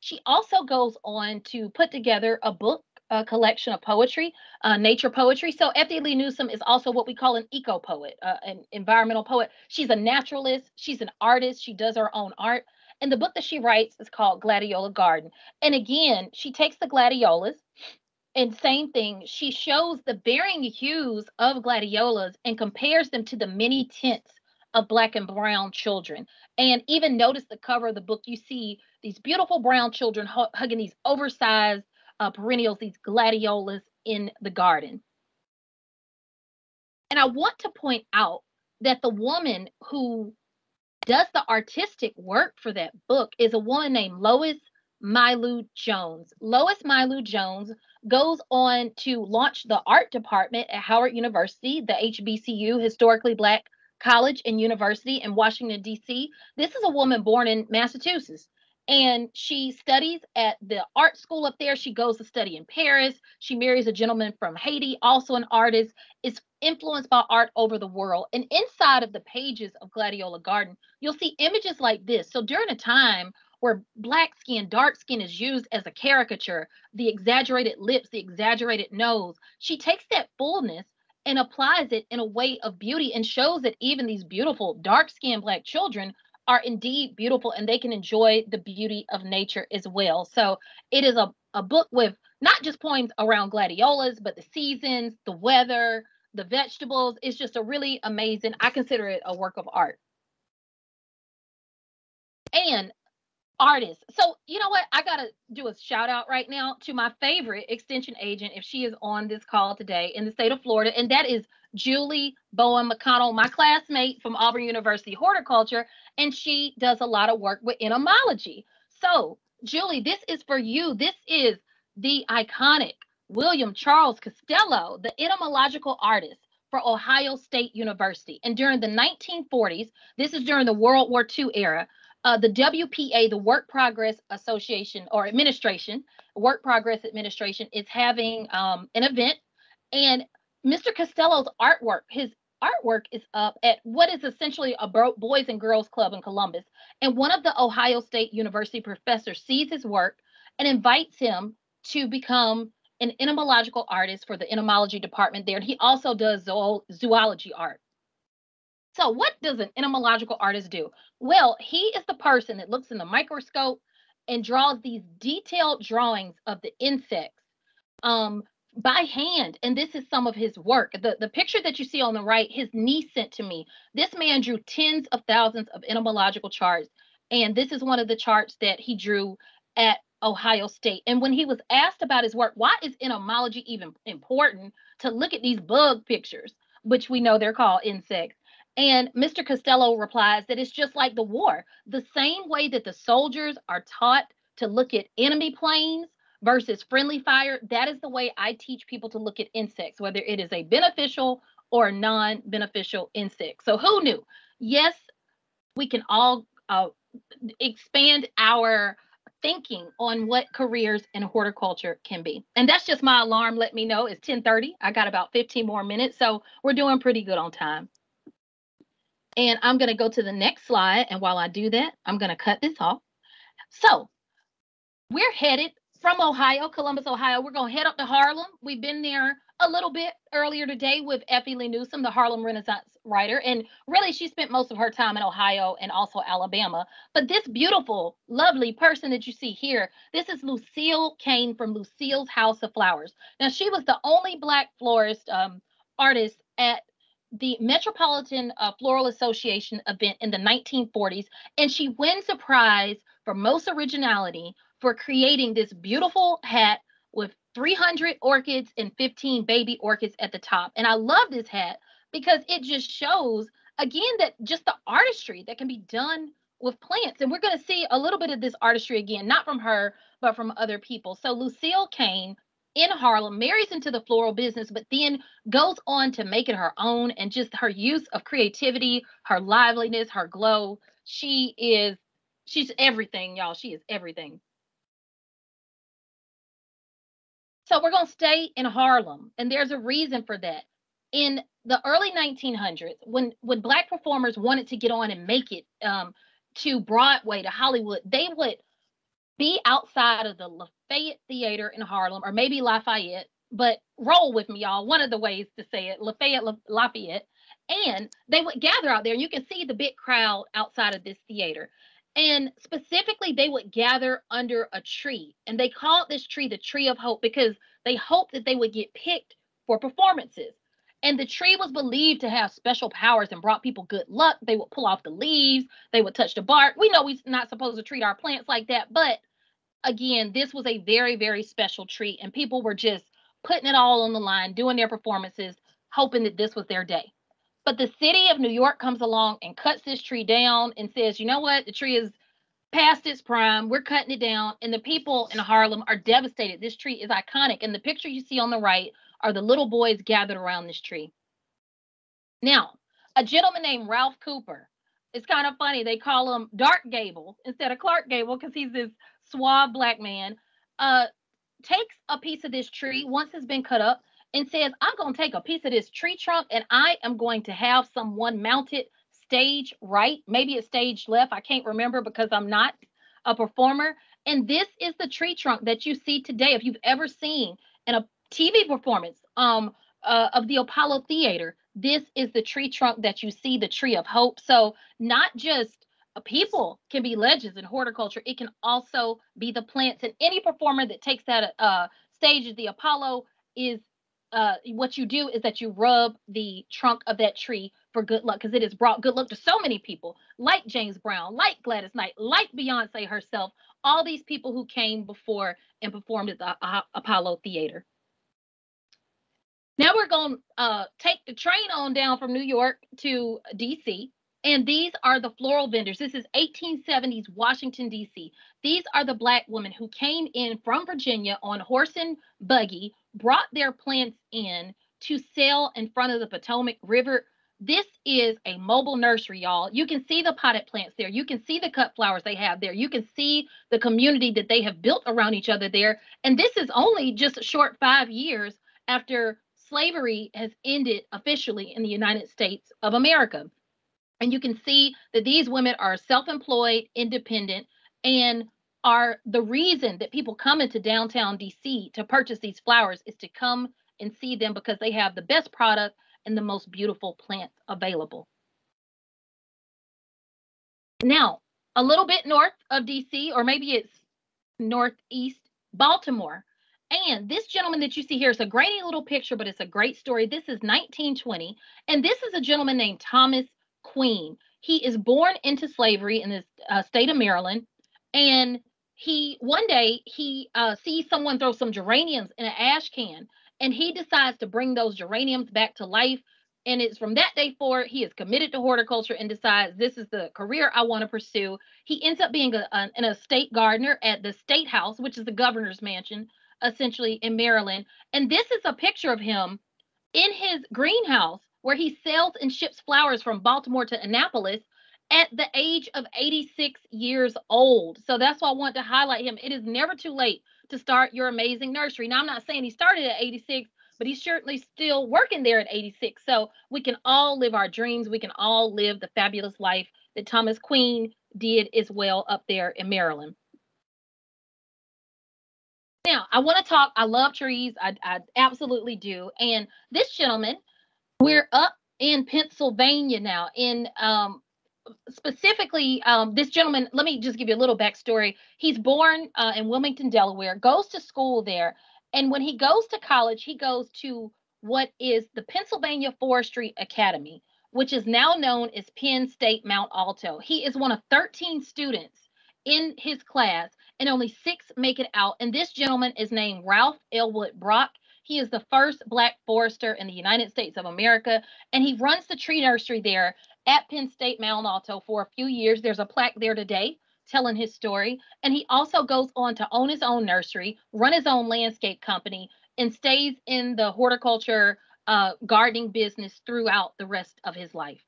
She also goes on to put together a book a collection of poetry, uh, nature poetry. So Effie Lee Newsome is also what we call an eco poet, uh, an environmental poet. She's a naturalist. She's an artist. She does her own art. And the book that she writes is called Gladiola Garden. And again, she takes the gladiolas and same thing, she shows the varying hues of gladiolas and compares them to the many tints of black and brown children. And even notice the cover of the book, you see these beautiful brown children hu- hugging these oversized uh, perennials, these gladiolas in the garden. And I want to point out that the woman who does the artistic work for that book is a woman named Lois Mailou Jones. Lois Mailou Jones goes on to launch the art department at Howard University, the HBCU, historically black college and university in Washington, D.C. This is a woman born in Massachusetts and she studies at the art school up there. She goes to study in Paris. She marries a gentleman from Haiti, also an artist, is influenced by art over the world. And inside of the pages of Gladiola Garden, you'll see images like this. So during a time where black skin, dark skin is used as a caricature, the exaggerated lips, the exaggerated nose, she takes that fullness and applies it in a way of beauty and shows that even these beautiful dark skinned black children are indeed beautiful and they can enjoy the beauty of nature as well. So it is a, a book with not just poems around gladiolas, but the seasons, the weather, the vegetables. It's just a really amazing, I consider it a work of art. and artists. So you know what? I gotta do a shout out right now to my favorite extension agent, if she is on this call today in the state of Florida, and that is Julie Bowen McConnell, my classmate from Auburn University Horticulture, and she does a lot of work with entomology. So, Julie, this is for you. This is the iconic William Charles Costello, the entomological artist for Ohio State University. And during the 1940s, this is during the World War II era, uh, the WPA, the Work Progress Association or Administration, Work Progress Administration, is having um, an event. And Mr. Costello's artwork, his artwork is up at what is essentially a boys and girls club in Columbus. And one of the Ohio State University professors sees his work and invites him to become an entomological artist for the entomology department there. And he also does zo- zoology art. So, what does an entomological artist do? Well, he is the person that looks in the microscope and draws these detailed drawings of the insects um, by hand. And this is some of his work. The, the picture that you see on the right, his niece sent to me. This man drew tens of thousands of entomological charts. And this is one of the charts that he drew at Ohio State. And when he was asked about his work, why is entomology even important to look at these bug pictures, which we know they're called insects? And Mr. Costello replies that it's just like the war. The same way that the soldiers are taught to look at enemy planes versus friendly fire, that is the way I teach people to look at insects, whether it is a beneficial or non beneficial insect. So, who knew? Yes, we can all uh, expand our thinking on what careers in horticulture can be. And that's just my alarm. Let me know it's 1030. I got about 15 more minutes. So we're doing pretty good on time. And I'm going to go to the next slide. And while I do that, I'm going to cut this off. So we're headed from Ohio, Columbus, Ohio. We're going to head up to Harlem. We've been there a little bit earlier today with Effie Lee Newsome, the Harlem Renaissance writer. And really, she spent most of her time in Ohio and also Alabama. But this beautiful, lovely person that you see here, this is Lucille Kane from Lucille's House of Flowers. Now, she was the only Black florist um, artist at the Metropolitan uh, Floral Association event in the 1940s, and she wins a prize for most originality for creating this beautiful hat with 300 orchids and 15 baby orchids at the top. And I love this hat because it just shows, again, that just the artistry that can be done with plants. And we're going to see a little bit of this artistry again, not from her, but from other people. So Lucille Kane in Harlem marries into the floral business, but then goes on to make it her own and just her use of creativity, her liveliness, her glow. She is, she's everything, y'all. She is everything. So we're going to stay in Harlem, and there's a reason for that. In the early 1900s, when when black performers wanted to get on and make it um, to Broadway, to Hollywood, they would be outside of the Lafayette Theater in Harlem, or maybe Lafayette, but roll with me, y'all. One of the ways to say it, Lafayette, Lafayette. And they would gather out there, and you can see the big crowd outside of this theater. And specifically, they would gather under a tree. And they called this tree the Tree of Hope because they hoped that they would get picked for performances. And the tree was believed to have special powers and brought people good luck. They would pull off the leaves, they would touch the bark. We know we're not supposed to treat our plants like that. But again, this was a very, very special tree. And people were just putting it all on the line, doing their performances, hoping that this was their day. But the city of New York comes along and cuts this tree down and says, you know what? The tree is past its prime. We're cutting it down. And the people in Harlem are devastated. This tree is iconic. And the picture you see on the right are the little boys gathered around this tree. Now, a gentleman named Ralph Cooper. It's kind of funny. They call him Dark Gable instead of Clark Gable because he's this suave black man. Uh, takes a piece of this tree once it's been cut up and says, I'm going to take a piece of this tree trunk and I am going to have someone mount it stage right. Maybe it's stage left. I can't remember because I'm not a performer. And this is the tree trunk that you see today. If you've ever seen in a TV performance um, uh, of the Apollo Theater, this is the tree trunk that you see, the tree of hope. So, not just people can be legends in horticulture, it can also be the plants. And any performer that takes that uh, stage of the Apollo is uh, what you do is that you rub the trunk of that tree for good luck because it has brought good luck to so many people, like James Brown, like Gladys Knight, like Beyonce herself, all these people who came before and performed at the uh, Apollo Theater. Now we're going to uh, take the train on down from New York to DC. And these are the floral vendors. This is 1870s Washington, D.C. These are the Black women who came in from Virginia on horse and buggy, brought their plants in to sell in front of the Potomac River. This is a mobile nursery, y'all. You can see the potted plants there. You can see the cut flowers they have there. You can see the community that they have built around each other there. And this is only just a short five years after slavery has ended officially in the United States of America. And you can see that these women are self employed, independent, and are the reason that people come into downtown DC to purchase these flowers is to come and see them because they have the best product and the most beautiful plants available. Now, a little bit north of DC, or maybe it's northeast Baltimore. And this gentleman that you see here is a grainy little picture, but it's a great story. This is 1920. And this is a gentleman named Thomas Queen. He is born into slavery in the uh, state of Maryland, and he one day he uh, sees someone throw some geraniums in an ash can, and he decides to bring those geraniums back to life. And it's from that day forward he is committed to horticulture and decides this is the career I want to pursue. He ends up being a, an, estate gardener at the State House, which is the governor's mansion, essentially in Maryland. And this is a picture of him in his greenhouse where he sells and ships flowers from Baltimore to Annapolis at the age of 86 years old. So that's why I want to highlight him. It is never too late to start your amazing nursery. Now, I'm not saying he started at 86, but he's certainly still working there at 86. So we can all live our dreams. We can all live the fabulous life that Thomas Queen did as well up there in Maryland. Now, I want to talk. I love trees. I, I absolutely do. And this gentleman we're up in Pennsylvania now. In um, specifically, um, this gentleman. Let me just give you a little backstory. He's born uh, in Wilmington, Delaware. Goes to school there, and when he goes to college, he goes to what is the Pennsylvania Forestry Academy, which is now known as Penn State Mont Alto. He is one of 13 students in his class, and only six make it out. And this gentleman is named Ralph Elwood Brock. He is the first Black forester in the United States of America, and he runs the tree nursery there at Penn State Mont Alto for a few years. There's a plaque there today telling his story. And he also goes on to own his own nursery, run his own landscape company, and stays in the horticulture uh, gardening business throughout the rest of his life.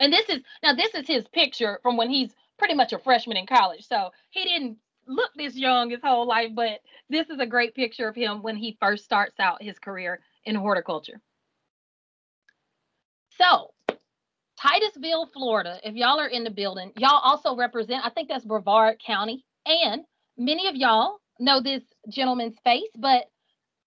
And this is now this is his picture from when he's pretty much a freshman in college. So he didn't look this young his whole life, but this is a great picture of him when he first starts out his career in horticulture. So, Titusville, Florida, if y'all are in the building, y'all also represent, I think that's Brevard County. And many of y'all know this gentleman's face, but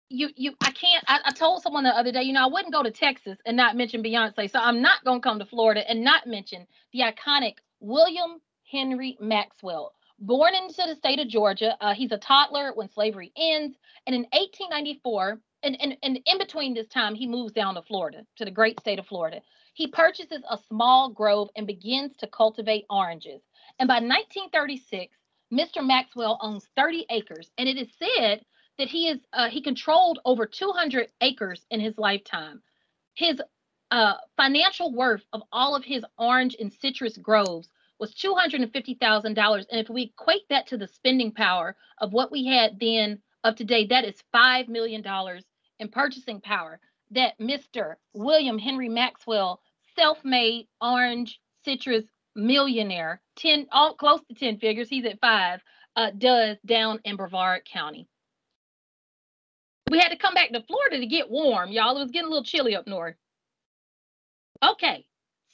you you I can't I, I, told someone the other day, you know, I wouldn't go to Texas and not mention Beyonce. So I'm not gonna come to Florida and not mention the iconic William Henry Maxwell. Born into the state of Georgia, uh, he's a toddler when slavery ends. And in 1894, and, and, and in between this time, he moves down to Florida, to the great state of Florida. He purchases a small grove and begins to cultivate oranges. And by 1936, Mr. Maxwell owns 30 acres, and it is said that he is uh, he controlled over 200 acres in his lifetime. His uh, financial worth of all of his orange and citrus groves was $250,000. And if we equate that to the spending power of what we had then of today, that is $5 million in purchasing power that Mr. William Henry Maxwell, self made orange citrus millionaire, 10, all close to 10 figures, he's at five, uh, does down in Brevard County. We had to come back to Florida to get warm, y'all. It was getting a little chilly up north. Okay,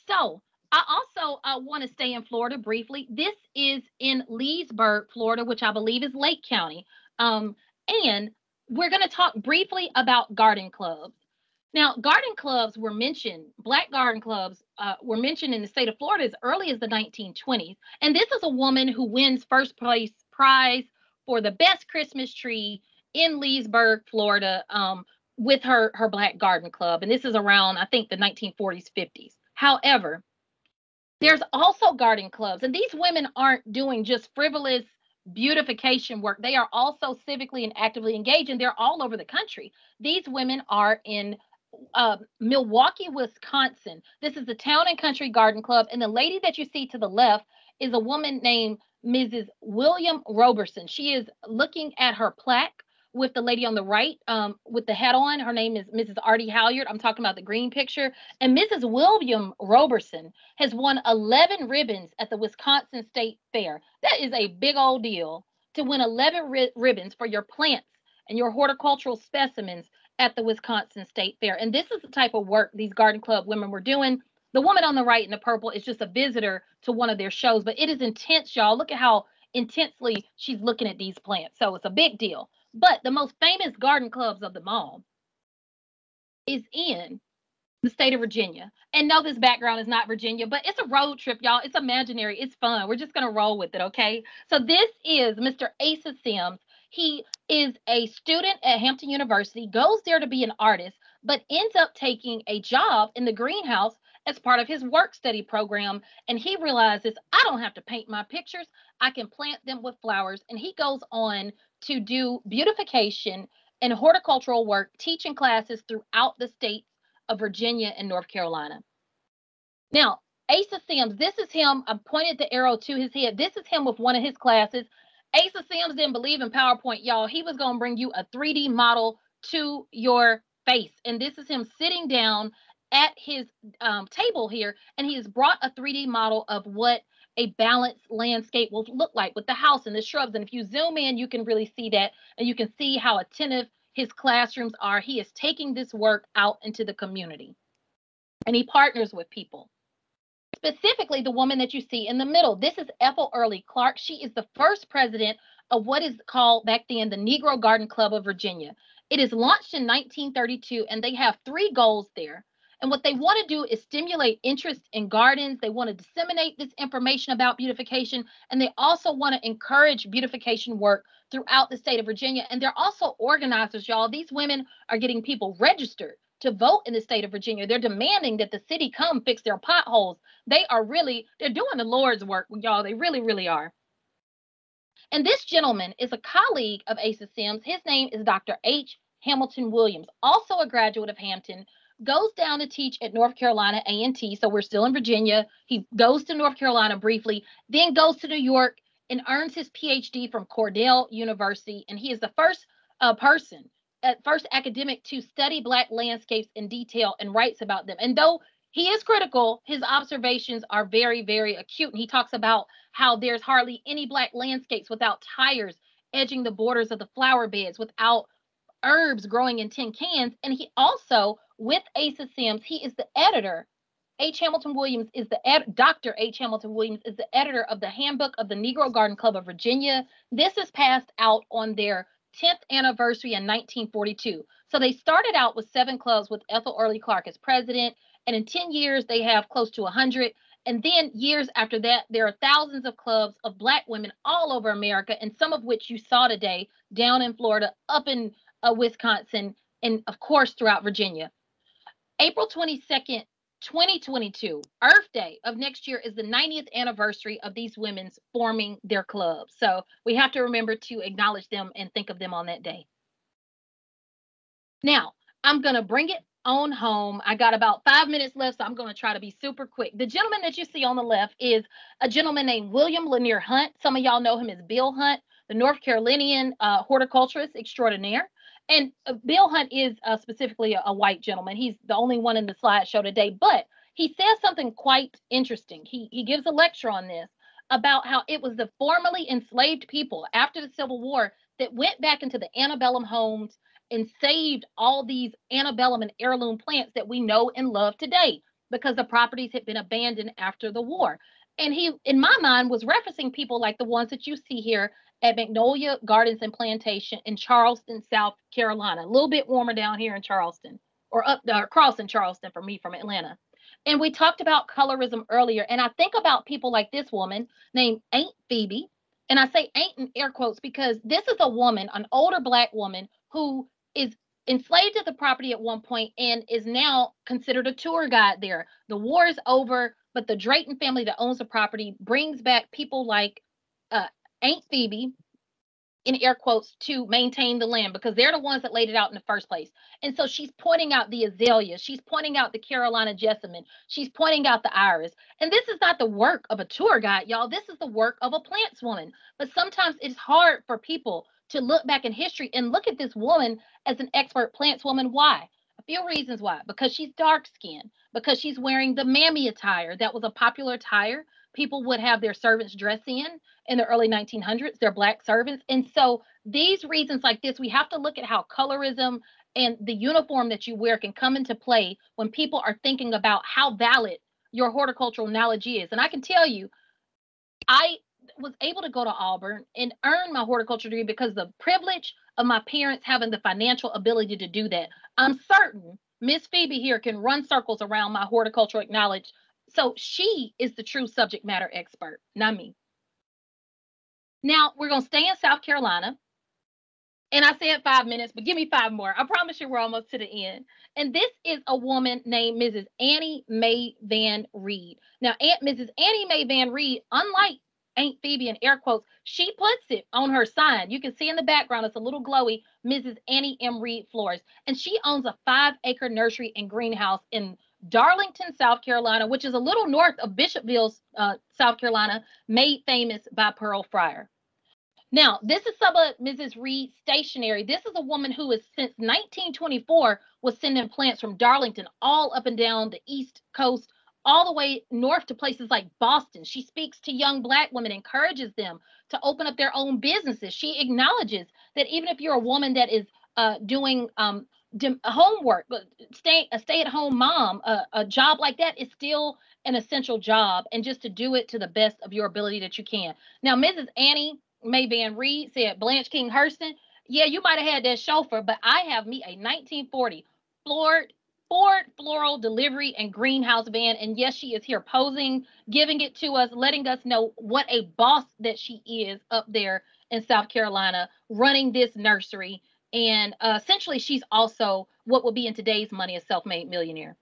so I also uh, want to stay in Florida briefly. This is in Leesburg, Florida, which I believe is Lake County. Um, and we're going to talk briefly about garden clubs. Now, garden clubs were mentioned, black garden clubs uh, were mentioned in the state of Florida as early as the 1920s. And this is a woman who wins first place prize for the best Christmas tree in Leesburg, Florida, um, with her her black garden club. And this is around, I think, the 1940s, 50s. However, there's also garden clubs, and these women aren't doing just frivolous beautification work. They are also civically and actively engaged, and they're all over the country. These women are in uh, Milwaukee, Wisconsin. This is the Town and Country Garden Club, and the lady that you see to the left is a woman named Mrs. William Roberson. She is looking at her plaque with the lady on the right um, with the hat on. Her name is Mrs. Ardie Halyard. I'm talking about the green picture. And Mrs. William Roberson has won 11 ribbons at the Wisconsin State Fair. That is a big old deal to win 11 ri- ribbons for your plants and your horticultural specimens at the Wisconsin State Fair. And this is the type of work these garden club women were doing. The woman on the right in the purple is just a visitor to one of their shows, but it is intense, y'all. Look at how intensely she's looking at these plants. So it's a big deal. But the most famous garden clubs of them all is in the state of Virginia. And no, this background is not Virginia, but it's a road trip, y'all. It's imaginary. It's fun. We're just going to roll with it, okay? So this is Mr. Asa Sims. He is a student at Hampton University, goes there to be an artist, but ends up taking a job in the greenhouse as part of his work study program. And he realizes I don't have to paint my pictures, I can plant them with flowers. And he goes on to do beautification and horticultural work, teaching classes throughout the states of Virginia and North Carolina. Now, Asa Sims, this is him. I pointed the arrow to his head. This is him with one of his classes. Asa Sims didn't believe in PowerPoint, y'all. He was going to bring you a 3D model to your face. And this is him sitting down at his um, table here, and he has brought a 3D model of what a balanced landscape will look like with the house and the shrubs. And if you zoom in, you can really see that, and you can see how attentive his classrooms are. He is taking this work out into the community, and he partners with people. Specifically, the woman that you see in the middle. This is Ethel Early Clark. She is the first president of what is called back then the Negro Garden Club of Virginia. It is launched in 1932, and they have three goals there. And what they want to do is stimulate interest in gardens. They want to disseminate this information about beautification. And they also want to encourage beautification work throughout the state of Virginia. And they're also organizers, y'all. These women are getting people registered to vote in the state of Virginia. They're demanding that the city come fix their potholes. They are really, they're doing the Lord's work, y'all. They really, really are. And this gentleman is a colleague of Asa Sims. His name is Dr. H. Hamilton Williams, also a graduate of Hampton, goes down to teach at North Carolina A&T. So we're still in Virginia. He goes to North Carolina briefly, then goes to New York and earns his PhD from Cornell University. And he is the first uh, person, uh, first academic to study Black landscapes in detail and writes about them. And though he is critical, his observations are very, very acute. And he talks about how there's hardly any Black landscapes without tires edging the borders of the flower beds, without herbs growing in tin cans. And he also with Asa Sims. He is the editor. H. Hamilton Williams is the ed- Dr. H. Hamilton Williams is the editor of the Handbook of the Negro Garden Club of Virginia. This is passed out on their 10th anniversary in 1942. So they started out with seven clubs with Ethel Early Clark as president, and in 10 years they have close to 100. And then years after that, there are thousands of clubs of Black women all over America, and some of which you saw today down in Florida, up in uh, Wisconsin, and of course throughout Virginia. April 22nd, 2022, Earth Day of next year is the 90th anniversary of these women's forming their club. So we have to remember to acknowledge them and think of them on that day. Now, I'm going to bring it on home. I got about five minutes left, so I'm going to try to be super quick. The gentleman that you see on the left is a gentleman named William Lanier Hunt. Some of y'all know him as Bill Hunt, the North Carolinian uh, horticulturist extraordinaire. And uh, Bill Hunt is uh, specifically a, a, white gentleman. He's the only one in the slideshow today, but he says something quite interesting. He he gives a lecture on this about how it was the formerly enslaved people after the Civil War that went back into the antebellum homes and saved all these antebellum and heirloom plants that we know and love today because the properties had been abandoned after the war. And he, in my mind, was referencing people like the ones that you see here at Magnolia Gardens and Plantation in Charleston, South Carolina. A little bit warmer down here in Charleston, or up uh, across in Charleston for me from Atlanta. And we talked about colorism earlier, and I think about people like this woman named Aunt Phoebe. And I say ain't in air quotes because this is a woman, an older black woman who is enslaved at the property at one point and is now considered a tour guide there. The war is over, but the Drayton family that owns the property brings back people like uh, Aunt Phoebe, in air quotes, to maintain the land because they're the ones that laid it out in the first place. And so she's pointing out the azalea, she's pointing out the Carolina jessamine, she's pointing out the iris. And this is not the work of a tour guide, y'all. This is the work of a plants woman. But sometimes it's hard for people to look back in history and look at this woman as an expert plants woman. Why? A few reasons why. Because she's dark skinned, because she's wearing the mammy attire. That was a popular attire. People would have their servants dress in in the early 1900s, their black servants. And so these reasons like this, we have to look at how colorism and the uniform that you wear can come into play when people are thinking about how valid your horticultural knowledge is. And I can tell you, I was able to go to Auburn and earn my horticulture degree because the privilege of my parents having the financial ability to do that. I'm certain Miss Phoebe here can run circles around my horticultural knowledge. So she is the true subject matter expert, not me. Now we're going to stay in South Carolina. And I said five minutes, but give me five more. I promise you we're almost to the end. And this is a woman named Mrs. Annie Mae Van Reed. Now, Aunt Mrs. Annie Mae Van Reed, unlike Aunt Phoebe in air quotes, she puts it on her sign. You can see in the background, it's a little glowy, Mrs. Annie M. Reed Florist. And she owns a five acre nursery and greenhouse in Darlington, South Carolina, which is a little north of Bishopville, uh, South Carolina, made famous by Pearl Fryar. Now, this is some of Mrs. Reed's stationery. This is a woman who has since 1924 was sending plants from Darlington all up and down the East Coast all the way north to places like Boston. She speaks to young Black women, encourages them to open up their own businesses. She acknowledges that even if you're a woman that is uh, doing um, homework, stay, a stay at home mom, a, a job like that is still an essential job, and just to do it to the best of your ability that you can. Now, Mrs. Annie Mae Van Reed said, Blanche King Hurston, yeah, you might have had that chauffeur, but I have me a 1940 Ford Ford floral delivery and greenhouse van. And yes, she is here posing, giving it to us, letting us know what a boss that she is up there in South Carolina, running this nursery. And uh, essentially, she's also what would be in today's money a self made millionaire.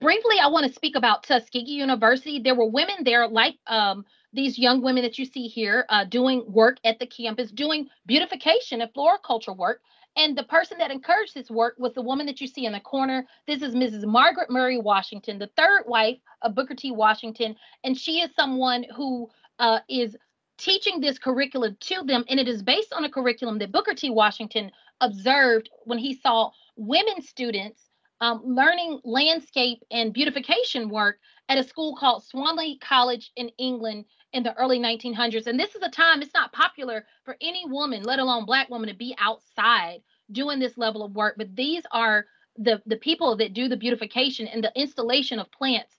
Briefly, I want to speak about Tuskegee University. There were women there, like um, these young women that you see here, uh, doing work at the campus, doing beautification and floriculture work. And the person that encouraged this work was the woman that you see in the corner. This is Mrs. Margaret Murray Washington, the third wife of Booker T. Washington. And she is someone who uh, is teaching this curriculum to them. And it is based on a curriculum that Booker T. Washington observed when he saw women students um, learning landscape and beautification work at a school called Swanley College in England in the early 1900s. And this is a time it's not popular for any woman, let alone black woman, to be outside doing this level of work. But these are the, the people that do the beautification and the installation of plants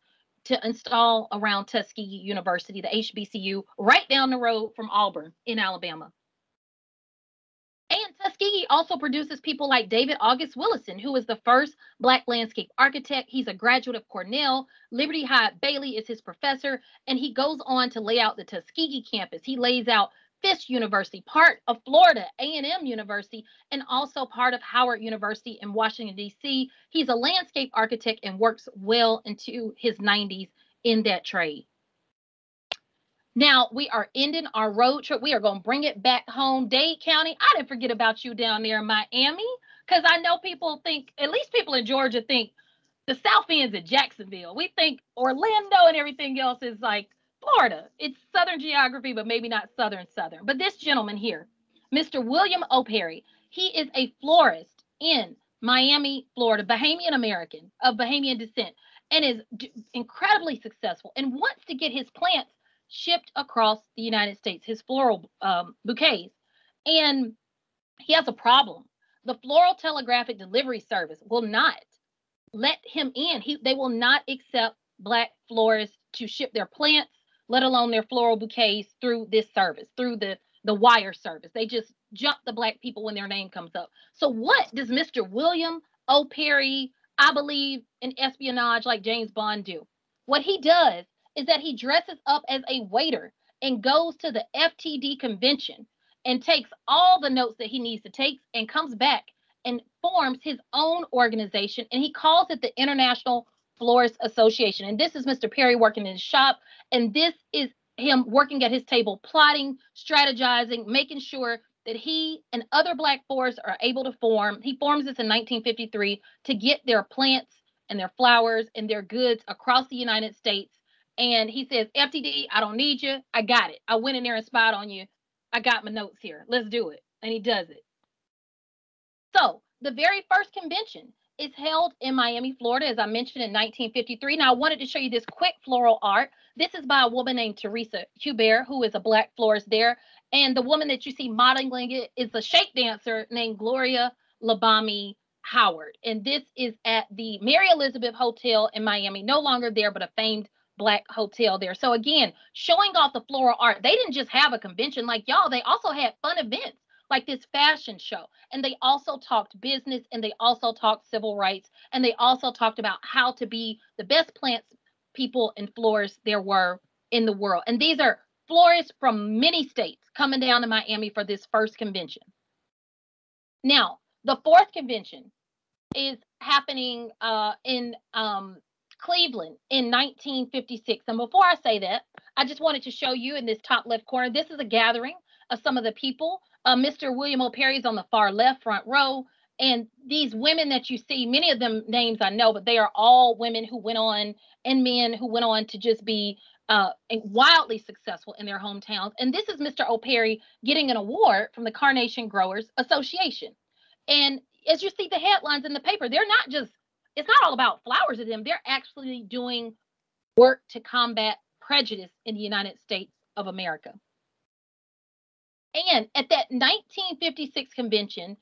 to install around Tuskegee University, the HBCU, right down the road from Auburn in Alabama. And Tuskegee also produces people like David August Williston, who is the first Black landscape architect. He's a graduate of Cornell. Liberty Hyde Bailey is his professor, and he goes on to lay out the Tuskegee campus. He lays out Fisk University, part of Florida A&M University, and also part of Howard University in Washington, D.C. He's a landscape architect and works well into his 90s in that trade. Now we are ending our road trip. We are going to bring it back home. Dade County, I didn't forget about you down there in Miami because I know people think, at least people in Georgia think the South End's at Jacksonville. We think Orlando and everything else is like Florida. It's Southern geography, but maybe not Southern Southern. But this gentleman here, Mr. William O. Perry, he is a florist in Miami, Florida, Bahamian American of Bahamian descent, and is d- incredibly successful and wants to get his plants shipped across the United States, his floral um, bouquets. And he has a problem. The Floral Telegraphic Delivery Service will not let him in. He, they will not accept Black florists to ship their plants, let alone their floral bouquets through this service, through the, the wire service. They just jump the Black people when their name comes up. So, what does Mr. William O. Perry, I believe in espionage like James Bond, do? What he does is that he dresses up as a waiter and goes to the FTD convention and takes all the notes that he needs to take and comes back and forms his own organization and he calls it the International Florist Association. And this is Mr. Perry working in his shop. And this is him working at his table, plotting, strategizing, making sure that he and other Black florists are able to form. He forms this in 1953 to get their plants and their flowers and their goods across the United States. And he says, FTD, I don't need you. I got it. I went in there and spied on you. I got my notes here. Let's do it. And he does it. So the very first convention is held in Miami, Florida, as I mentioned in 1953. Now, I wanted to show you this quick floral art. This is by a woman named Teresa Hubert, who is a Black florist there. And the woman that you see modeling it is a shake dancer named Gloria Labami Howard. And this is at the Mary Elizabeth Hotel in Miami, no longer there, but a famed Black hotel there. So, again, showing off the floral art. They didn't just have a convention like y'all, they also had fun events like this fashion show. And they also talked business and they also talked civil rights and they also talked about how to be the best plants people and florists there were in the world. And these are florists from many states coming down to Miami for this first convention. Now, the fourth convention is happening uh, in um, Cleveland in 1956. And before I say that, I just wanted to show you in this top left corner, this is a gathering of some of the people uh, Mr. William O. Perry is on the far left front row. And these women that you see, many of them names I know, but they are all women who went on and men who went on to just be uh, wildly successful in their hometowns. And this is Mr. O. Perry getting an award from the Carnation Growers Association. And as you see the headlines in the paper, they're not just, it's not all about flowers to them. They're actually doing work to combat prejudice in the United States of America. And at that 1956 convention,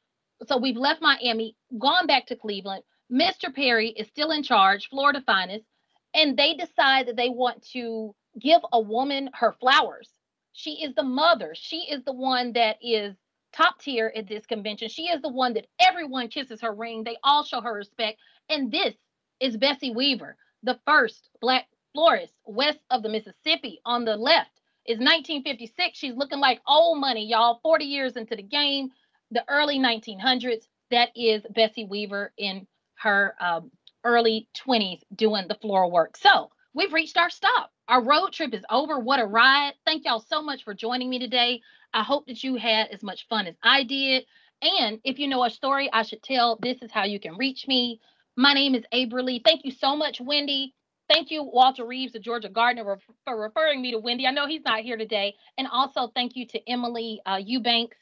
so we've left Miami, gone back to Cleveland. Mr. Perry is still in charge, Florida Finest, and they decide that they want to give a woman her flowers. She is the mother. She is the one that is top tier at this convention. She is the one that everyone kisses her ring. They all show her respect. And this is Bessie Weaver, the first Black florist west of the Mississippi on the left is 1956. She's looking like old money, y'all. 40 years into the game, the early 1900s. That is Bessie Weaver in her um, early 20s doing the floral work. So we've reached our stop. Our road trip is over. What a ride. Thank y'all so much for joining me today. I hope that you had as much fun as I did. And if you know a story I should tell, this is how you can reach me. My name is Abra Lee. Thank you so much, Wendy. Thank you, Walter Reeves of Georgia Gardener, for referring me to Wendy. I know he's not here today. And also thank you to Emily uh, Eubanks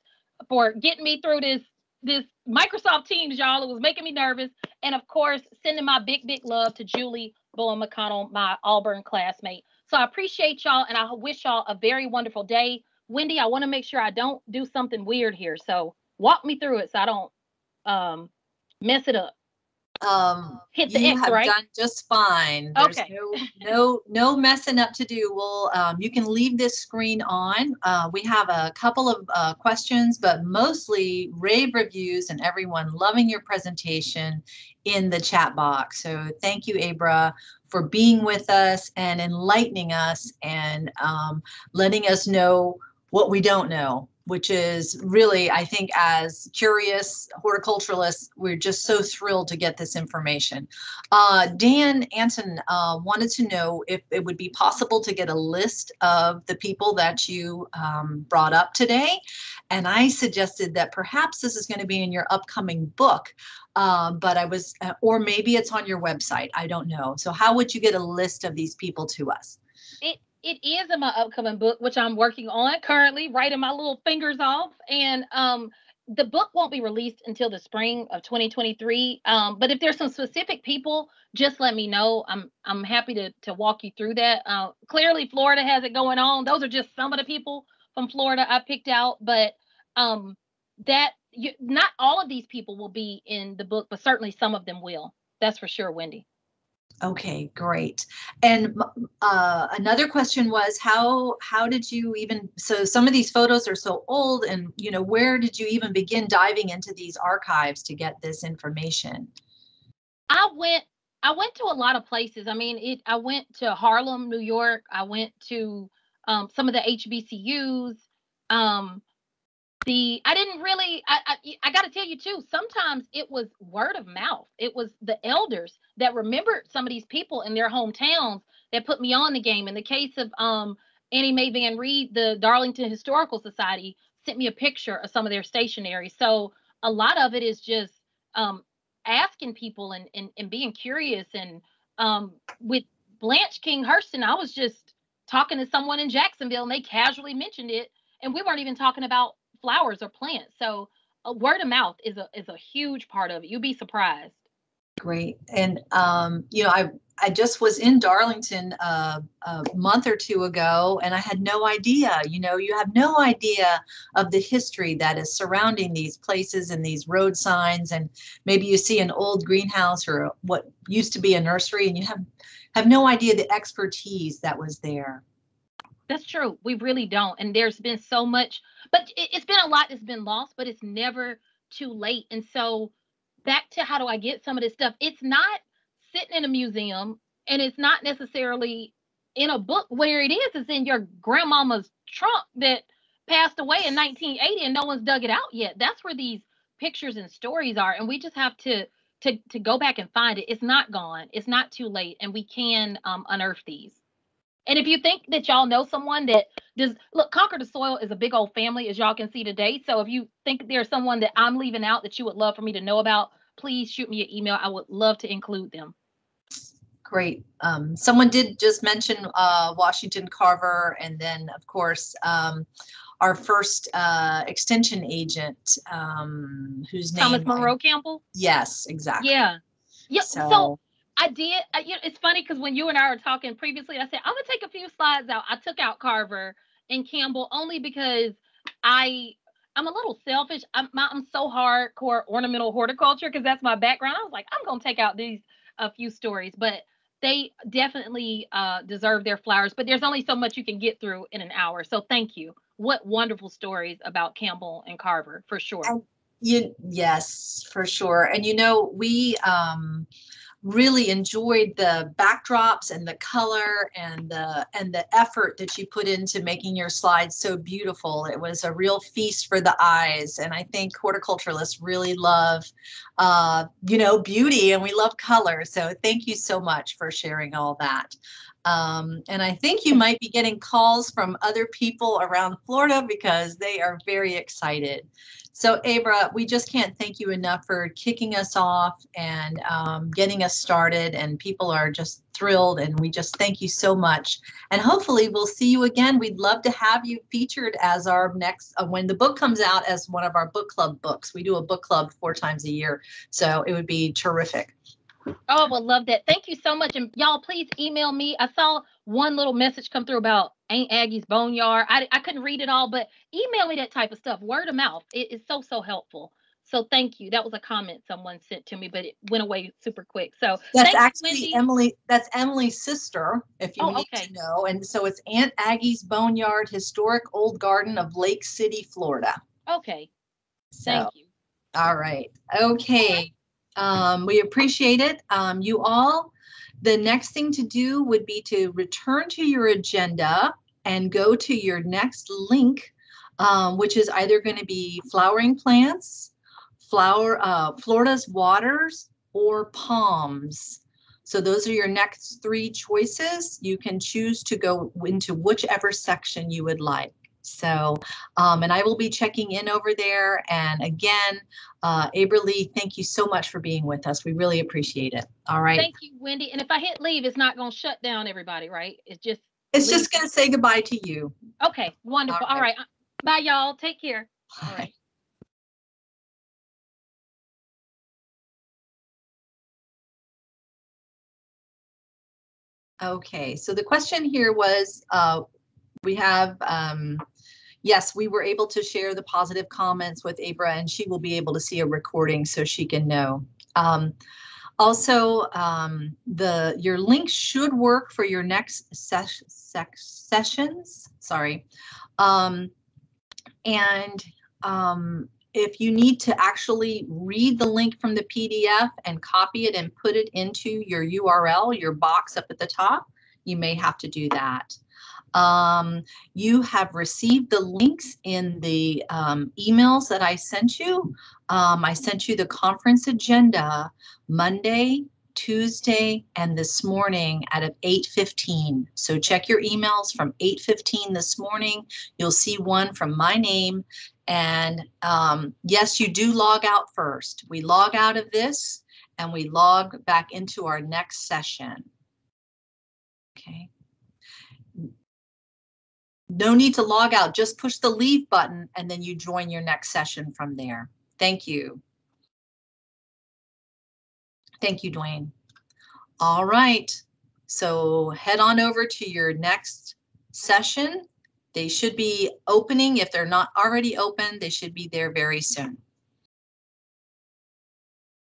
for getting me through this this Microsoft Teams, y'all. It was making me nervous. And of course, sending my big, big love to Julie Bowen McConnell, my Auburn classmate. So I appreciate y'all and I wish y'all a very wonderful day. Wendy, I want to make sure I don't do something weird here. So walk me through it so I don't um, mess it up um hit the you have right? done just fine. There's Okay. no no no messing up to do. Well um, you can leave this screen on. Uh, we have a couple of uh, questions but mostly rave reviews and everyone loving your presentation in the chat box. So thank you abra for being with us and enlightening us and um, letting us know what we don't know which is really, I think, as curious horticulturalists, we're just so thrilled to get this information. Uh, Dan Anton uh, wanted to know if it would be possible to get a list of the people that you um, brought up today. And I suggested that perhaps this is going to be in your upcoming book, uh, but I was, uh, or maybe it's on your website. I don't know. So, how would you get a list of these people to us? it it is in my upcoming book, which I'm working on currently, writing my little fingers off. And um, the book won't be released until the spring of 2023. Um, but if there's some specific people, just let me know. I'm I'm happy to to walk you through that. Uh, clearly, Florida has it going on. Those are just some of the people from Florida I picked out, but um, that you, not all of these people will be in the book, but certainly some of them will. That's for sure, Wendy. Okay, great. And uh, another question was how how did you even so some of these photos are so old and you know where did you even begin diving into these archives to get this information? I went I went to a lot of places. I mean, it I went to Harlem, New York. I went to um, some of the HBCUs. Um, the I didn't really I I, I got to tell you too. Sometimes it was word of mouth. It was the elders that remembered some of these people in their hometowns that put me on the game. In the case of um Annie Mae Van Reed, the Darlington Historical Society sent me a picture of some of their stationery. So a lot of it is just um asking people and and, and being curious and um with Blanche King Hurston, I was just talking to someone in Jacksonville and they casually mentioned it and we weren't even talking about flowers or plants. So uh, word of mouth is a is a huge part of it. You'd be surprised. Great. And, um, you know, I, I just was in Darlington uh, a month or two ago and I had no idea, you know, you have no idea of the history that is surrounding these places and these road signs. And maybe you see an old greenhouse or what used to be a nursery and you have, have no idea the expertise that was there. That's true. We really don't. And there's been so much, but it, it's been a lot that's been lost, but it's never too late. And so back to how do I get some of this stuff? It's not sitting in a museum and it's not necessarily in a book where it is, it's in your grandmama's trunk that passed away in 1980 and no one's dug it out yet. That's where these pictures and stories are. And we just have to to to go back and find it. It's not gone. It's not too late. And we can um, unearth these. And if you think that y'all know someone that does look, Conquer the Soil is a big old family, as y'all can see today. So if you think there's someone that I'm leaving out that you would love for me to know about, please shoot me an email. I would love to include them. Great. Um, someone did just mention uh, Washington Carver, and then of course um, our first uh, extension agent, um, whose name Thomas I- Monroe Campbell. Yes, exactly. Yeah. Yeah. So, So, I did. I, you know, it's funny because when you and I were talking previously, I said I'm gonna take a few slides out. I took out Carver and Campbell only because I I'm a little selfish. I'm my, I'm so hardcore ornamental horticulture because that's my background. I was like, I'm gonna take out these a few stories, but they definitely uh, deserve their flowers. But there's only so much you can get through in an hour. So thank you. What wonderful stories about Campbell and Carver for sure. You, yes, for sure. And you know, we um, really enjoyed the backdrops and the color and the and the effort that you put into making your slides so beautiful. It was a real feast for the eyes. And I think horticulturalists really love, uh, you know, beauty and we love color. So thank you so much for sharing all that. Um, and I think you might be getting calls from other people around Florida because they are very excited. So Abra, we just can't thank you enough for kicking us off and um, getting us started. And people are just thrilled. And we just thank you so much. And hopefully we'll see you again. We'd love to have you featured as our next, uh, when the book comes out as one of our book club books. We do a book club four times a year. So it would be terrific. Oh, well, love that. Thank you so much. And y'all, please email me. I saw one little message come through about Aunt Aggie's Boneyard. I, I couldn't read it all, but email me that type of stuff. Word of mouth. It is so, so helpful. So thank you. That was a comment someone sent to me, but it went away super quick. So That's actually. Emily, that's Emily's sister, if you Oh, need okay. to know. And so it's Aunt Aggie's Boneyard Historic Old Garden of Lake City, Florida. Okay. So, Thank you. all right. Okay. Um, we appreciate it. Um, you all, the next thing to do would be to return to your agenda and go to your next link, um, which is either going to be flowering plants, flower, uh, Florida's waters, or palms. So those are your next three choices. You can choose to go into whichever section you would like. So, um, and I will be checking in over there. And again, uh, Abra Lee, thank you so much for being with us. We really appreciate it. All right. Thank you, Wendy. And if I hit leave, it's not going to shut down everybody, right? It's just, It's just going to say goodbye to you. okay, wonderful. All All right. right. Bye, y'all. Take care. All right. Okay, so the question here was, uh, we have, um, yes, we were able to share the positive comments with Abra and she will be able to see a recording so she can know. Um, also, um, the, your link should work for your next ses- sessions, sorry. Um, and, um, if you need to actually read the link from the PDF and copy it and put it into your URL, your box up at the top, you may have to do that. Um, you have received the links in the um, emails that I sent you. Um, I sent you the conference agenda Monday, Tuesday, and this morning at 8:15. So check your emails from 8:15 this morning. You'll see one from my name. And um, yes, you do log out first. We log out of this and we log back into our next session. Okay. No need to log out, just push the leave button and then you join your next session from there. Thank you. Thank you, Dwayne. All right, so head on over to your next session. They should be opening. If they're not already open, they should be there very soon.